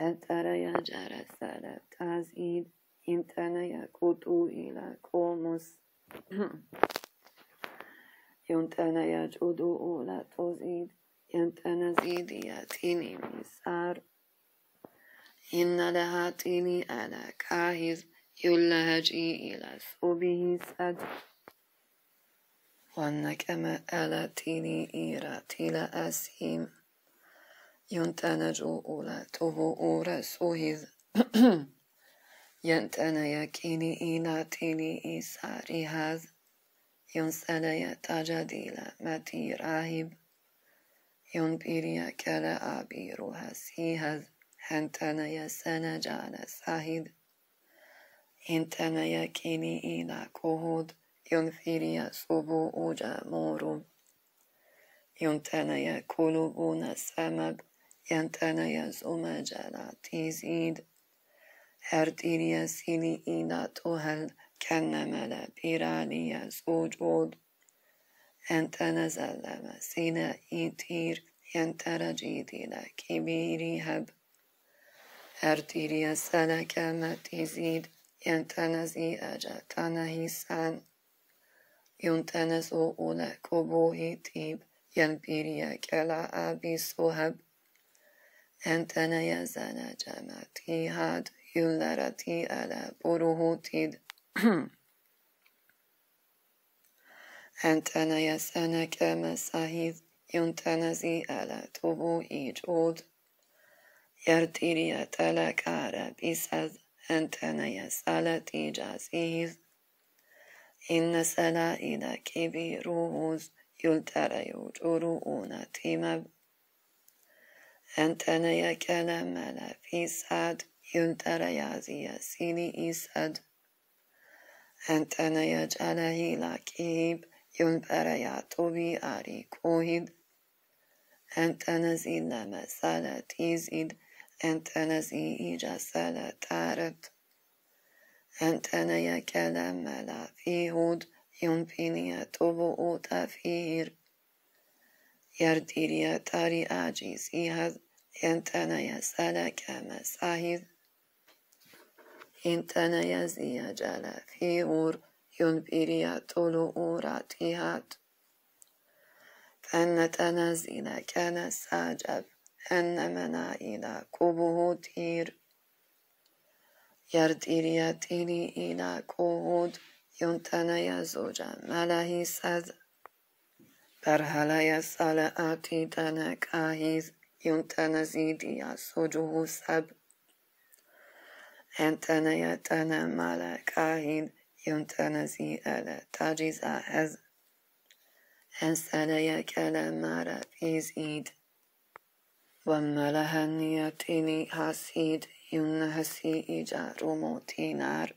A: أنت يا جرى سنة تزيد أنت يا كتو إلى كومس ينتنا يا جدو لا تزيد ينتنا زيد يأتيني مسار إن لها تيني أنا كاهز يلهجي إلى صوبه سد. وأنك أما آلاتيني إيراتي لأسيم توبو أورا سوهيذ ينتنا يكيني إيلاتيني إيساري هذ ينسلا يتجديلا متي راهب ينبيريا كلا أبيرو هسيهذ هنتنا يسنا جانا ساهد إنتنا يكيني إيلا كهود ينفيريا سبو أوجا مورو ينتنيا كلوبونا سمب ينتنيا زوما جالا تيزيد هرديريا سيلي إينا توهل كنملا بيرانيا زوجود أنتنا زلما سينا إيتير ينترى جيدينا كبيري هب هرديريا سلكا ما تزيد ينتنزي أجا تنهيسان ينتنزو أولا كبوه تيب ينبيريا كلا أبي سوهب أنتنا يزانا جماتي هاد يلرتي على بروه تيد أنتنا يسانا كما ساهيد ينتنزي ألا تبو إيجود يرتيريا تلك بيسد أنتنا يسالة تيجازيز إن سلا إلى كبيروز يلترى يجرؤون تيمب أنتنا يا كلام لا في ساد يلترى يازي سيني إيساد أنتنا يا جاله لكيب يلترى يا توبي أري كوهيد أنتنا زي لما سالة تيزيد أنتنا زي إيجا سالة تارت أنتنا يا كلام لا في هود ينبيني توبو تفير يرديريا تاري عجيزي هذ ينتنا يا سالك مساهد ينتنا يا زي جالا في غور ينبيريا تولو أوراتيهات فأن تنزيل كان ساجب أن منا إلى كوبه تير يرديريا تيري إلى كوهود ينتنا يا زوجا ملاهي سد برهلا يا آتي دنك آهيز ينتنا زيدي يا سوجوه سب أنتنا يا تنا ملك آهيد ينتنا زي ألا تاجيز أهز. أنسانا يا كلام مارا بيزيد وملها نيتيني هاسيد ينهسي إيجا روموتي نار.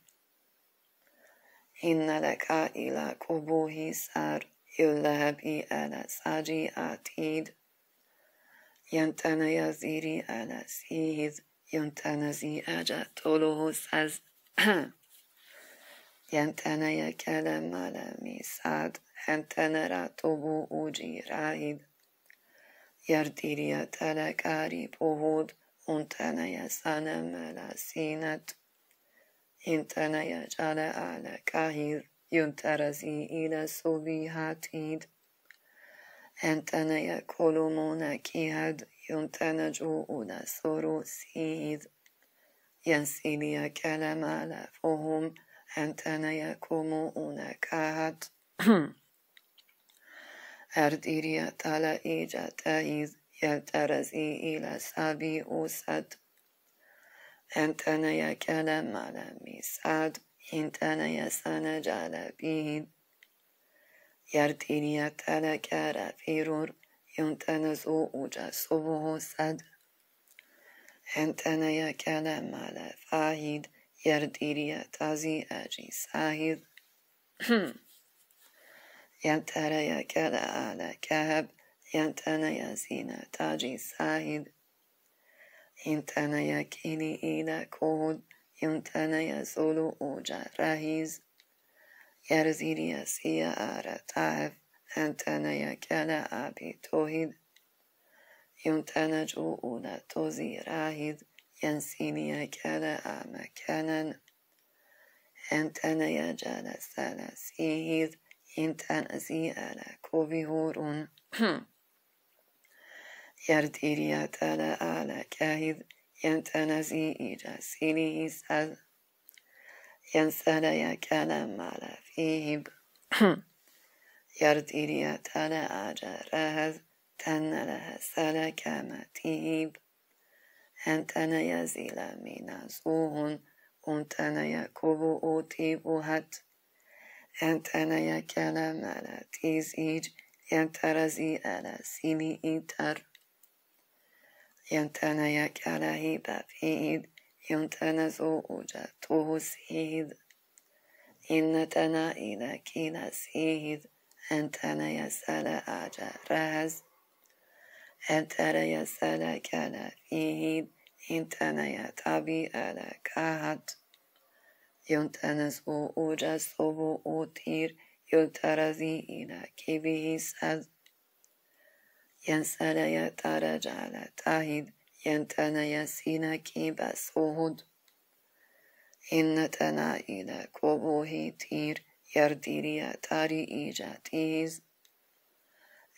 A: إن لك إلى كبوه سار. يلهبي على ساجي آتيد. ينتنا يزيري على سيد ينتنزي أجا طوله سز [clears throat] ينتنا يكلم على ميساد ينتنا راتبو أوجي راهد يرديريا تلكاري بوهود انتنا يسانا ملا سينت انتنا يجعل على كاهير ينترزي إلى سوبي هاتيد انتنا يكولمون كيهد ينتنجو أولا سورو سيد ينسيلي كلام على فهم انتنا يكومون كهد [clears throat] أرديريا تالا إيجا تايز يلترزي إلى سابي أوسد أنتنا يا كلام على يا سانا جالا بيد يرتيني تالا كارا فيرور ينتنا زو أوجا صبوه سد أنتنا يا كلام على فاهيد يرديريا تازي أجي ساهيد ينترى يا كلا على كهب. ينتنا يا زينة تاجي ساهد ينتنا يا كيني إلى كود. ينتنا يا زولو أوجا رهيز. يرزيري يا سيا آرا تعف أنتنا يا كلا أبي توهيد. ينتنا جو أولا توزي راهيد. ينسيني يا كلا أمكانا أنتنا يا جالا سالا سيهيد ينتنزي على كوبي هورون. [clears throat] يرديريا تالا على كاهد ينتنزي إيجا سيلي سال ينسالا يا كلام على فيهب. [clears throat] يرديريا تالا آجا رهز تن لها سالا كما تيب. أنتنا يزيلا من زوهن أنتنا يكوبو أوتيبو هت أنتنا يا كلام على تيزيج ينترزي على سيني إيتر ينتنا يا كلاهي بفيد ينتنزو أوجا توسيد إن تنا إلى كينا سيد أنتنا يا سلا أجا راز أنتنا يا سلا كلا فيد إنتنا يا تابي على كهت ينتنزو أوجا صبو أوتير. يلترزي إلى كبه سز ينسل يترج على تاهد ينتن يسين كيب سهود إن تنا إلى كوبوه تير يرديري تاري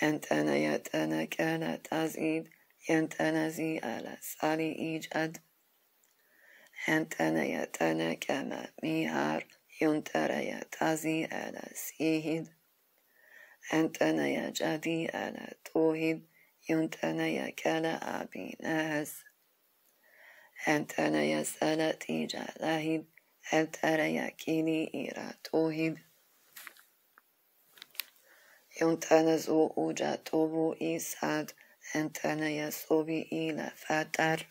A: Enteleye kereha birahir yentereye ciri ilatihid. Inteneye selamulu misur yunpiniye kuluhu bisahab. Enteneye tenekele tazid yentenezi ala sali ijad. Enteneye tenekeme mihar yuntereye tazi ala sihid. Enteneye jadi ala tohid yunteneye kele ينتهزوا أجاتوب إسعد أنتن يسوبي إلى فتر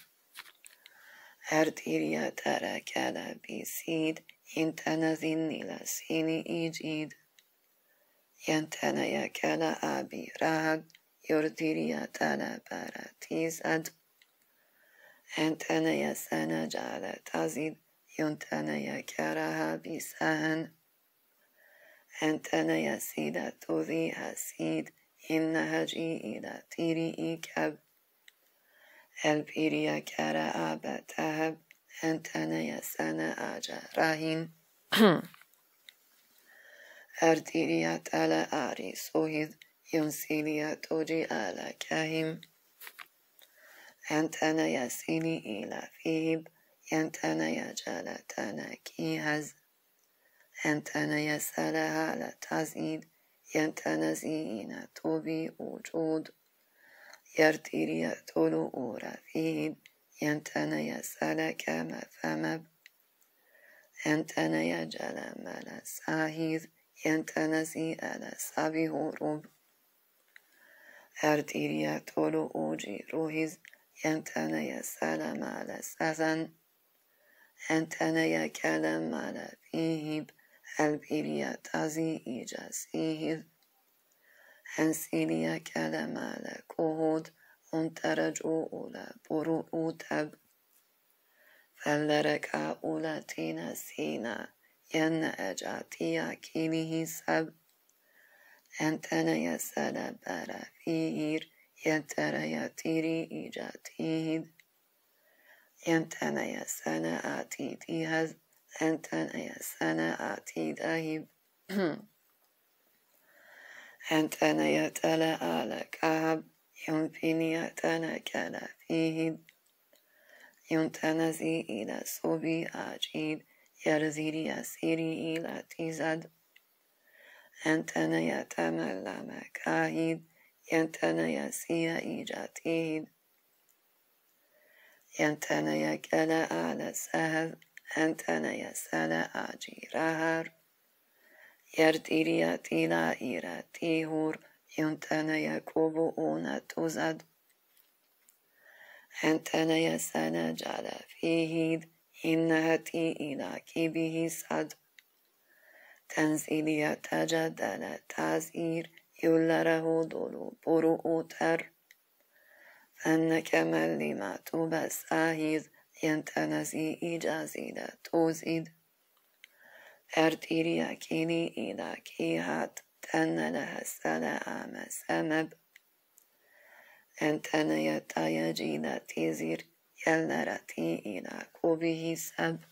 A: أرتيريا تركد بسيد إنتن زني لسيني إجيد ينتن يكل أبي رهد يرتيريا تلبرتيزد أنتن يسن جعل تزيد ينتن يكرها بسهن abi rag yurdiriya tele baratizad. Enteneye sene jale tazid yunteneye keraha bisahan. Enteneye sida tuzi hasid innehaji ila tiri ikab. Elpiriya kera abatahab enteneye sene aja rahin. Erdiriyat ala ari sohid yunsiliyat oji ala kahim. Enteneye sili ila fib yenteneye jalatana kihaz. Enteneye salaha la tazid yentenezi ina tobi ujud. Yertiriya tolu ura fib yenteneye salaka mafamab. Enteneye jalamala sahid yentenezi ala sabi hurub. Ertiriya tolu uji ruhiz yenteneye البيرياتازي إيجاز إيهير هنس إليا كالمالك أهود أنترج أولا برو أوتب فلرك أولا تينا سينا ين أجاتيا كينيه سب أنتنا يسال برا فيهير ينترى يتيري إيجاتيهد ينتنا يسال آتيتيهز fihir yentereye tiri ijatihid. Yenteneye sana atidihaz enteneye sana atidahib. Enteneye tele ala kahab yunpiniye tene kele fihid. Yuntenezi ila sobi ajid yerziriya siri ila tizad. Enteneye temelleme kahid yenteneye siya ijatihid. Yenteneye kele ala sehev enteneye sele aji rahar. Yerdiriya tila ira tihur yunteneye kubu una tuzad. Enteneye sene jala fihid innehati ila kibihi sad. Tenziliya tajadala tazir yullarahu dolu buru utar. jelentelezni így az édet, óz id. Ert írják, éni édák, éhát, tenne lehez, tele ámez, emeb. Entene jöttája zsída, tézír, jellere, ti édák, ovi hiszeb.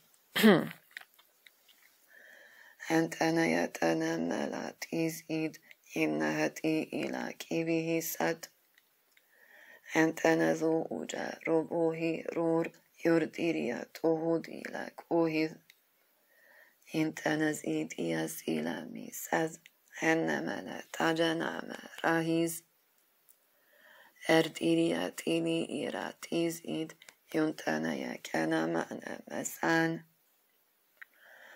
A: Entene jöttenem mela, tíz id, inneheti ilák, évi hiszed. Entenezó ugya, robóhi, rúr, Jordíriát, ó hódélek, ó hinten az id ilyes élelmi, száz hennemele, tágyanáme, ráhíz, erd iriát, ini irat íz id, juntaneje, kenemáne, meszán,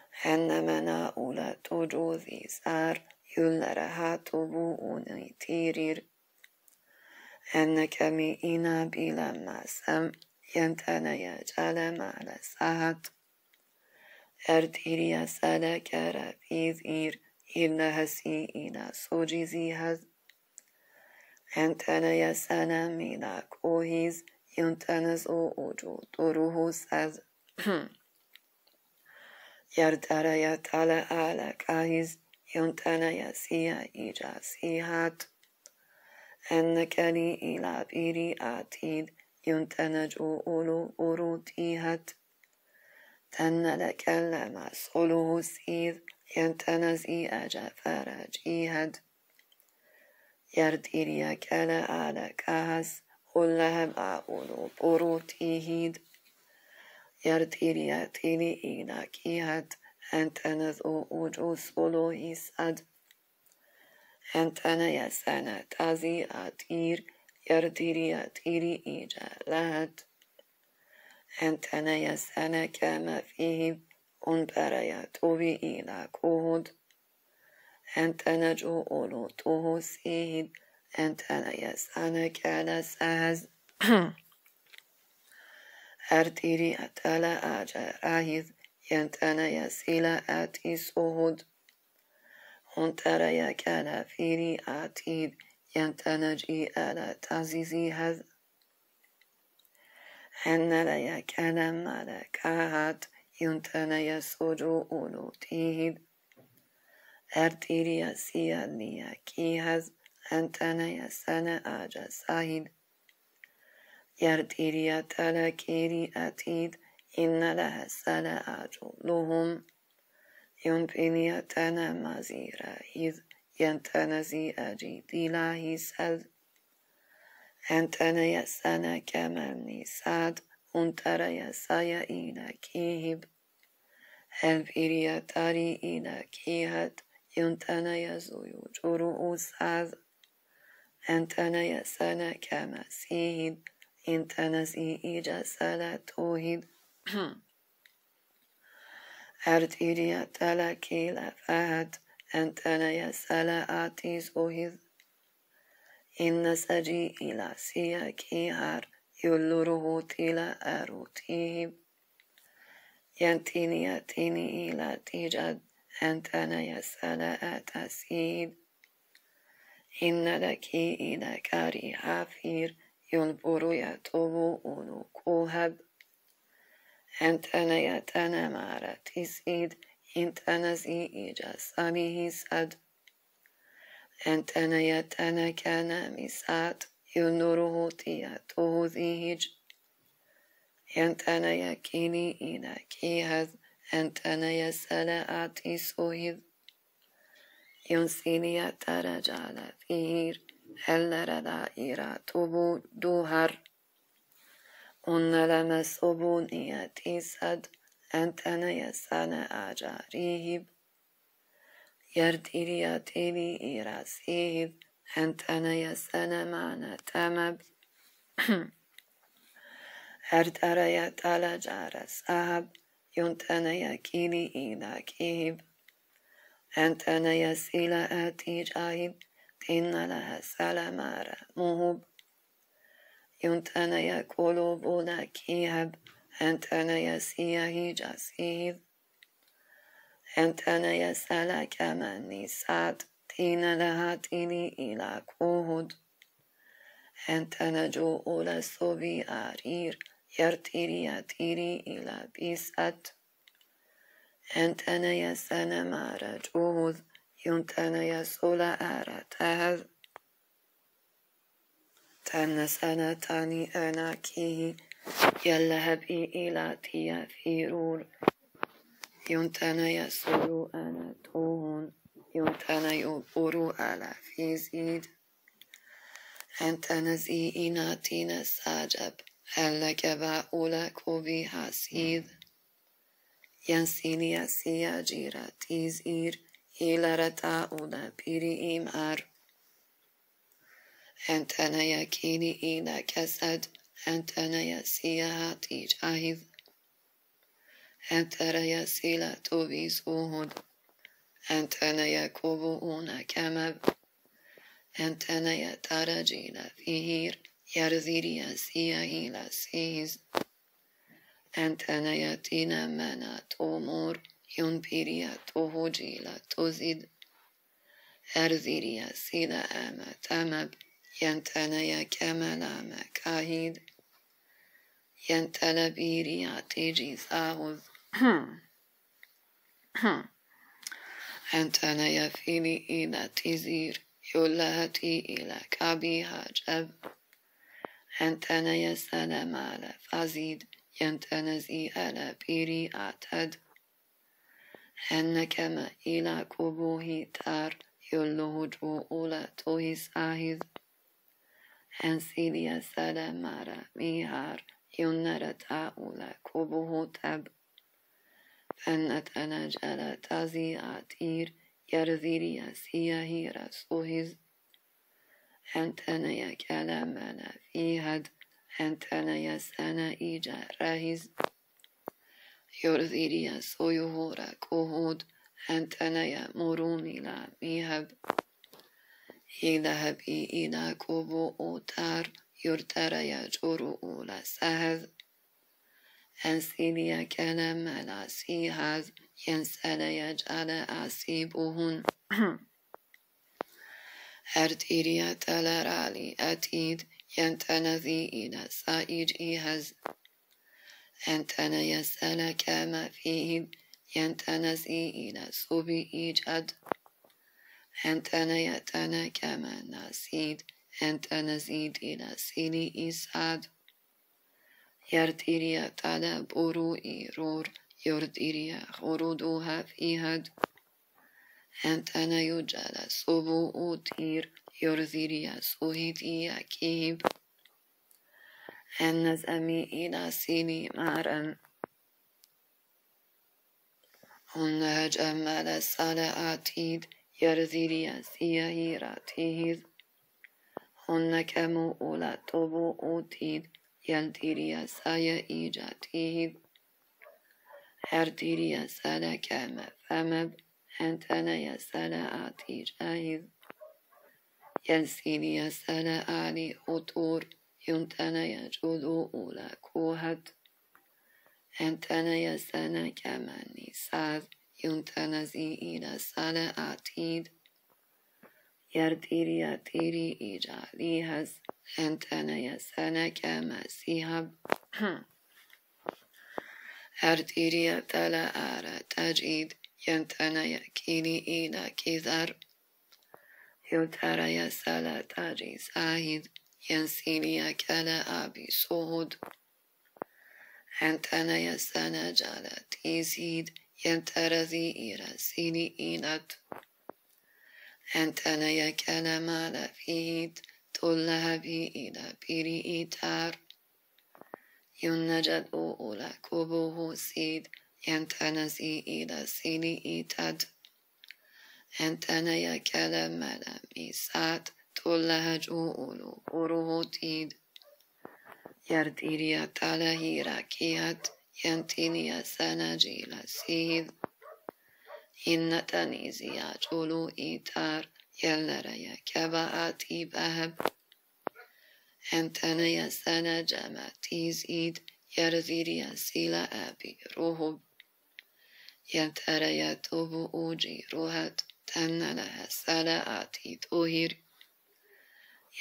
A: hennemene, ulat, ugyóvíz, ár, jüllere, hátóbú, unit, írír, ennek emi ináb ilemmel szem, bilemezsem yenteneye calem ale sahat. Erdiriya sele kere fiz ir illehesi ila sojizihaz. Enteneye senem ila kohiz yuntenez o ucu duruhu sez. Yerdereye tale ale kahiz yunteneye siya ija sihat. أنك لي إلى بيري آتيد ينتنج أولو أروتيهت تنلكلم صلو سيذ ينتنزي أجا فرج إيهد يرديريا كلا على كهس قلهم أولو بروتيهيد يرديريا تيلي إلى كيهد أنتنز أوجو صلو إسد أنتنا يسانا تازي أتير يرتريت إري إجالات أنتنا يسأنا كما فيه أنبريت أبي إلى كود أنتنا جؤلو تهسيد أنتنا يسأنا كان ساز أرتيري [clears throat] أتلا أجراهيد ينتنا يسيلا أتي سهود أنتريا كان فيري أتيد ينتنجي آلا تازيزي هذ هنريا كالا ملكات ينتنيا سوجو أولو تيهد أرتيريا سيادنيا كيهز أنتنيا سنة آجا سايد يرتيريا كيري أتيد. إن لها سنة آجو لهم ينبني تنا مزيرا إذ ينتنزي أجي ديلاهي سد أنتنا يسانا كمالني ساد أنترا يسايا إلى كيهب البيريا تاري إلى كيهت ينتنا يزويو جرو أساد أنتنا يسانا كما سيهد إنتنا زي إيجا سلا توهد أرتيريا تلا كيلا فهد أنتنا يسلا آتيز أوهد إن سجي إلى سيا كيهار يلوره تلا أروتيب ينتيني يتيني إلى تيجد أنتنا يسلا آتاسيد إن لك إلى كاري حافير ينبر يتوب أولو كوهب أنتنا يتنا مارا تسيد إنتنا زي إيجا ساميه سد أنتنا يتنا كان مسات ينوره تياته ذيج أنتنا يكيني إلى كيهذ أنتنا يسلا آتي سوهذ ينسيني يترجع فير هل ردا إيرا توبو دوهر أن لما صبوني تيسد أنتنا يسانا أجاريهب يرديريا تيلي إيراسيهب أنتنا يسانا معنا تمب أردارا يتالا جارا سahab ينتنا يكيلي إلى كيب أنتنا يسيلا آتي جاهب تين لها سلامارا مهب ينتنا يكولو بولا كيهب أنتنا يسيه جاسيب. أنتنا يسالا كما نسات تين لها تيني إلى كوهد أنتنا جو أولا صوبي آرير. يرتيري تيري إلى بيسأت. أنتنا يسانا مارا جوهد ينتنا يسولا آرا تهذ تن سنة تاني أنا كي يلهب إلى تيا فيرور ينتنا يسولو أنا توهن ينتنا يبورو على فيزيد. أنتنا زي إناتينا ساجب هلك باولا كوبي حسيد ينسيني أسيا جيرا تيزير. إلى رتا أولا بيري إمار أنتنا يكيني إلى كسد أنتنا يسيا هاتي جاهد أنتنا يسيلا توبي سوهد أنتنا يكوبون كمب أنتنا يترجينا فيهير يرزيري يسيا إلى سيز أنتنا يتينا منا تومور ينبيريا توهجيلا توزيد أرزيريا سيلا أما تمب ينتنا يا كملا مكاهيد ينتلا بيريا تيجي ساوز أنتنا يا فيلي إلى تزير. يولهتي إلى كابيها جب. أنتنا يسلم على فازيد ينتنزي على بيري أعتد. أنكما إلى كوبوه تار. يلوه جو أولا توهيس آهيز أنسيليا سلام على ميهار ينرتا أولا كوبوه تب فنت أنا جالا تازي آتير يرذيريا سياهي رسوهز أنتنا يا كلامنا في هد أنتنا يا سنة إيجا راهز يرذيريا سويهورا إذهبي إلى كوبو أوتار يرترى يا جورو أولا سهذ أنسيليا كلام لا سيهاز ينسل يجعل أسيبهن هرتيريا تلرالي أتيد ينتنذي إلى سائج إيهز أنتنا يسأل كما فيه ينتنزي إلى صبي إيجاد أنتنا يتنا كما نسيد أنتنزيد إلى سيلي إسعاد. يرتيريا تلا برو إيرور يرديريا خرودوها فيهد أنتنا يجعل صبو أوتير يرزيريا سوهيتيا كيب أنز أمي إلى سيني مارن هنهج أمال صلاة يرزيريا يرزيرياسيهيراتيهيز هنك مؤولة تبوؤتيد يلتيرياسايا إيجاتيهيد هرتيرياسالا كما فمب هنتنياسالا آتيجاهيز يلسيرياسالا آلي خطور ينتنيجوذو أولا كوهت هنتنياسانا كماني ساذ كما نساز ينتنا زي إلى سالا آتيد يرديريا تيري إيجالي هز. أنتنا يا سانا كما سيهب هرديريا [clears throat] تلا آرا تجيد ينتنا يكيني إلى كذر يوترا يسالا تاجي ساهد ينسيني كلا أبي صهود أنتنا يسانا جالا تيزيد ينترزي إلى سيني إينت أنتنا يكلا مالا فيد تلها بي إلى بيري إيتار ينجد أولا كوبوه سيد ينتنزي إلى سيني إيتاد أنتنا يا كلام ميسات تلهج أولو أروه تيد يرديريا تلهي راكيات ينتيني سنجيل سيد إن تنيزي أجولو إيتار. يلر يا كبااتي بهب أنتنا يا سنجما تيزيد. يرزيريا سيلا أبي روحب ينترى يتوب أوجي روحت تن لها سلاعتي توهير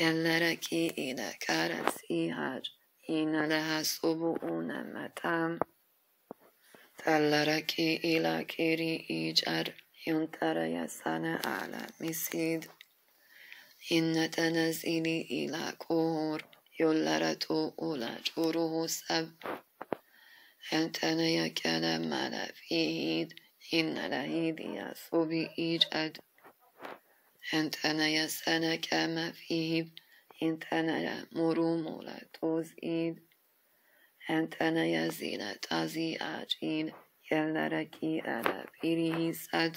A: يلركي إلى كارسي هاج. حين لحسب أونمة تلرك إلى كري إيجر ينتر يسن على مسيد إن تنزلي إلى كهور يلرتو أولى جوره سب. أنتن يكلم على فيهيد إن لهيد يسوب إيجد أنتن يسن كما فيه إنتنا يمرو مولا توزيد أنتنا يزيل تازي آجين يلركي على بيره سد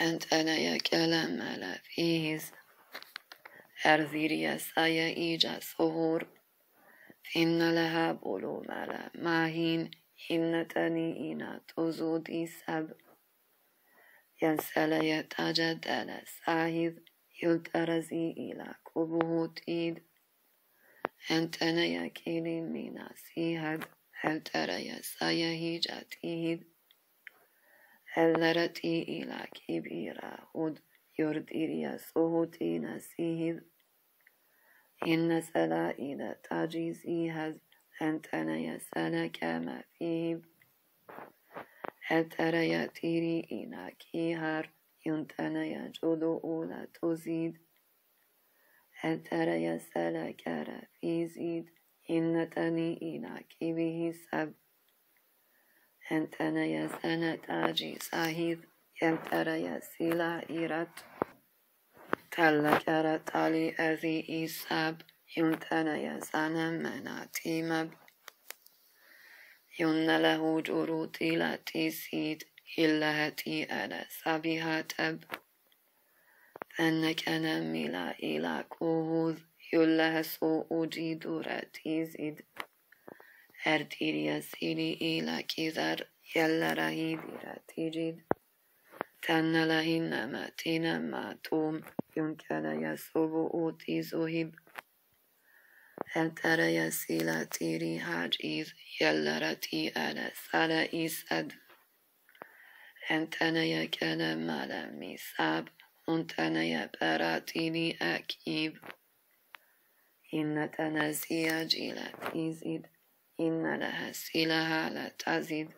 A: أنتنا يكلم على فيه أرزيريا سايا إيجا صهور إن لها بولو مالا ماهين إن تني إنا تزودي سب ينسل يتجدل ساهد يلترزي إلى كبهوت إيد أنتنا يكيلي مينا سيهد هل ترى يسايا هيجات إيد هل لرتي إلى كبيرة هود يرديريا صهوتي نسيهد إن سلا إلى تاجيزي هز أنتنا يسانا كما فيه هل ترى يتيري إلى كيهر ينتنا يجود أولى تزيد أترى يسأل كرا في زيد إنتني إلى كبه سب أنتنا يسأل تاجي ساهيد ينترى يسيلا إيرت تلا كرا تالي أذي إيساب ينتنا يسأل مناتي مب يون له جروتي لا تيسيد هتي أنا سبيها تب فأنك أنا ملا إلى كوهوذ يلا سو أجي دورتي زيد أرديريا سيري إلى كيزر يلا رهي ديرتي جيد تن لهن ما تين ما توم يمكن يسوب أوتي زهيب ترى يسيلا تيري حاجيز يلا رتي أنا سالا إيساد أنتنا يكن مالا ميساب أنتنا يبراتيني أكيب إن تنسي جيلا تزيد إن لها سيلها لا تزيد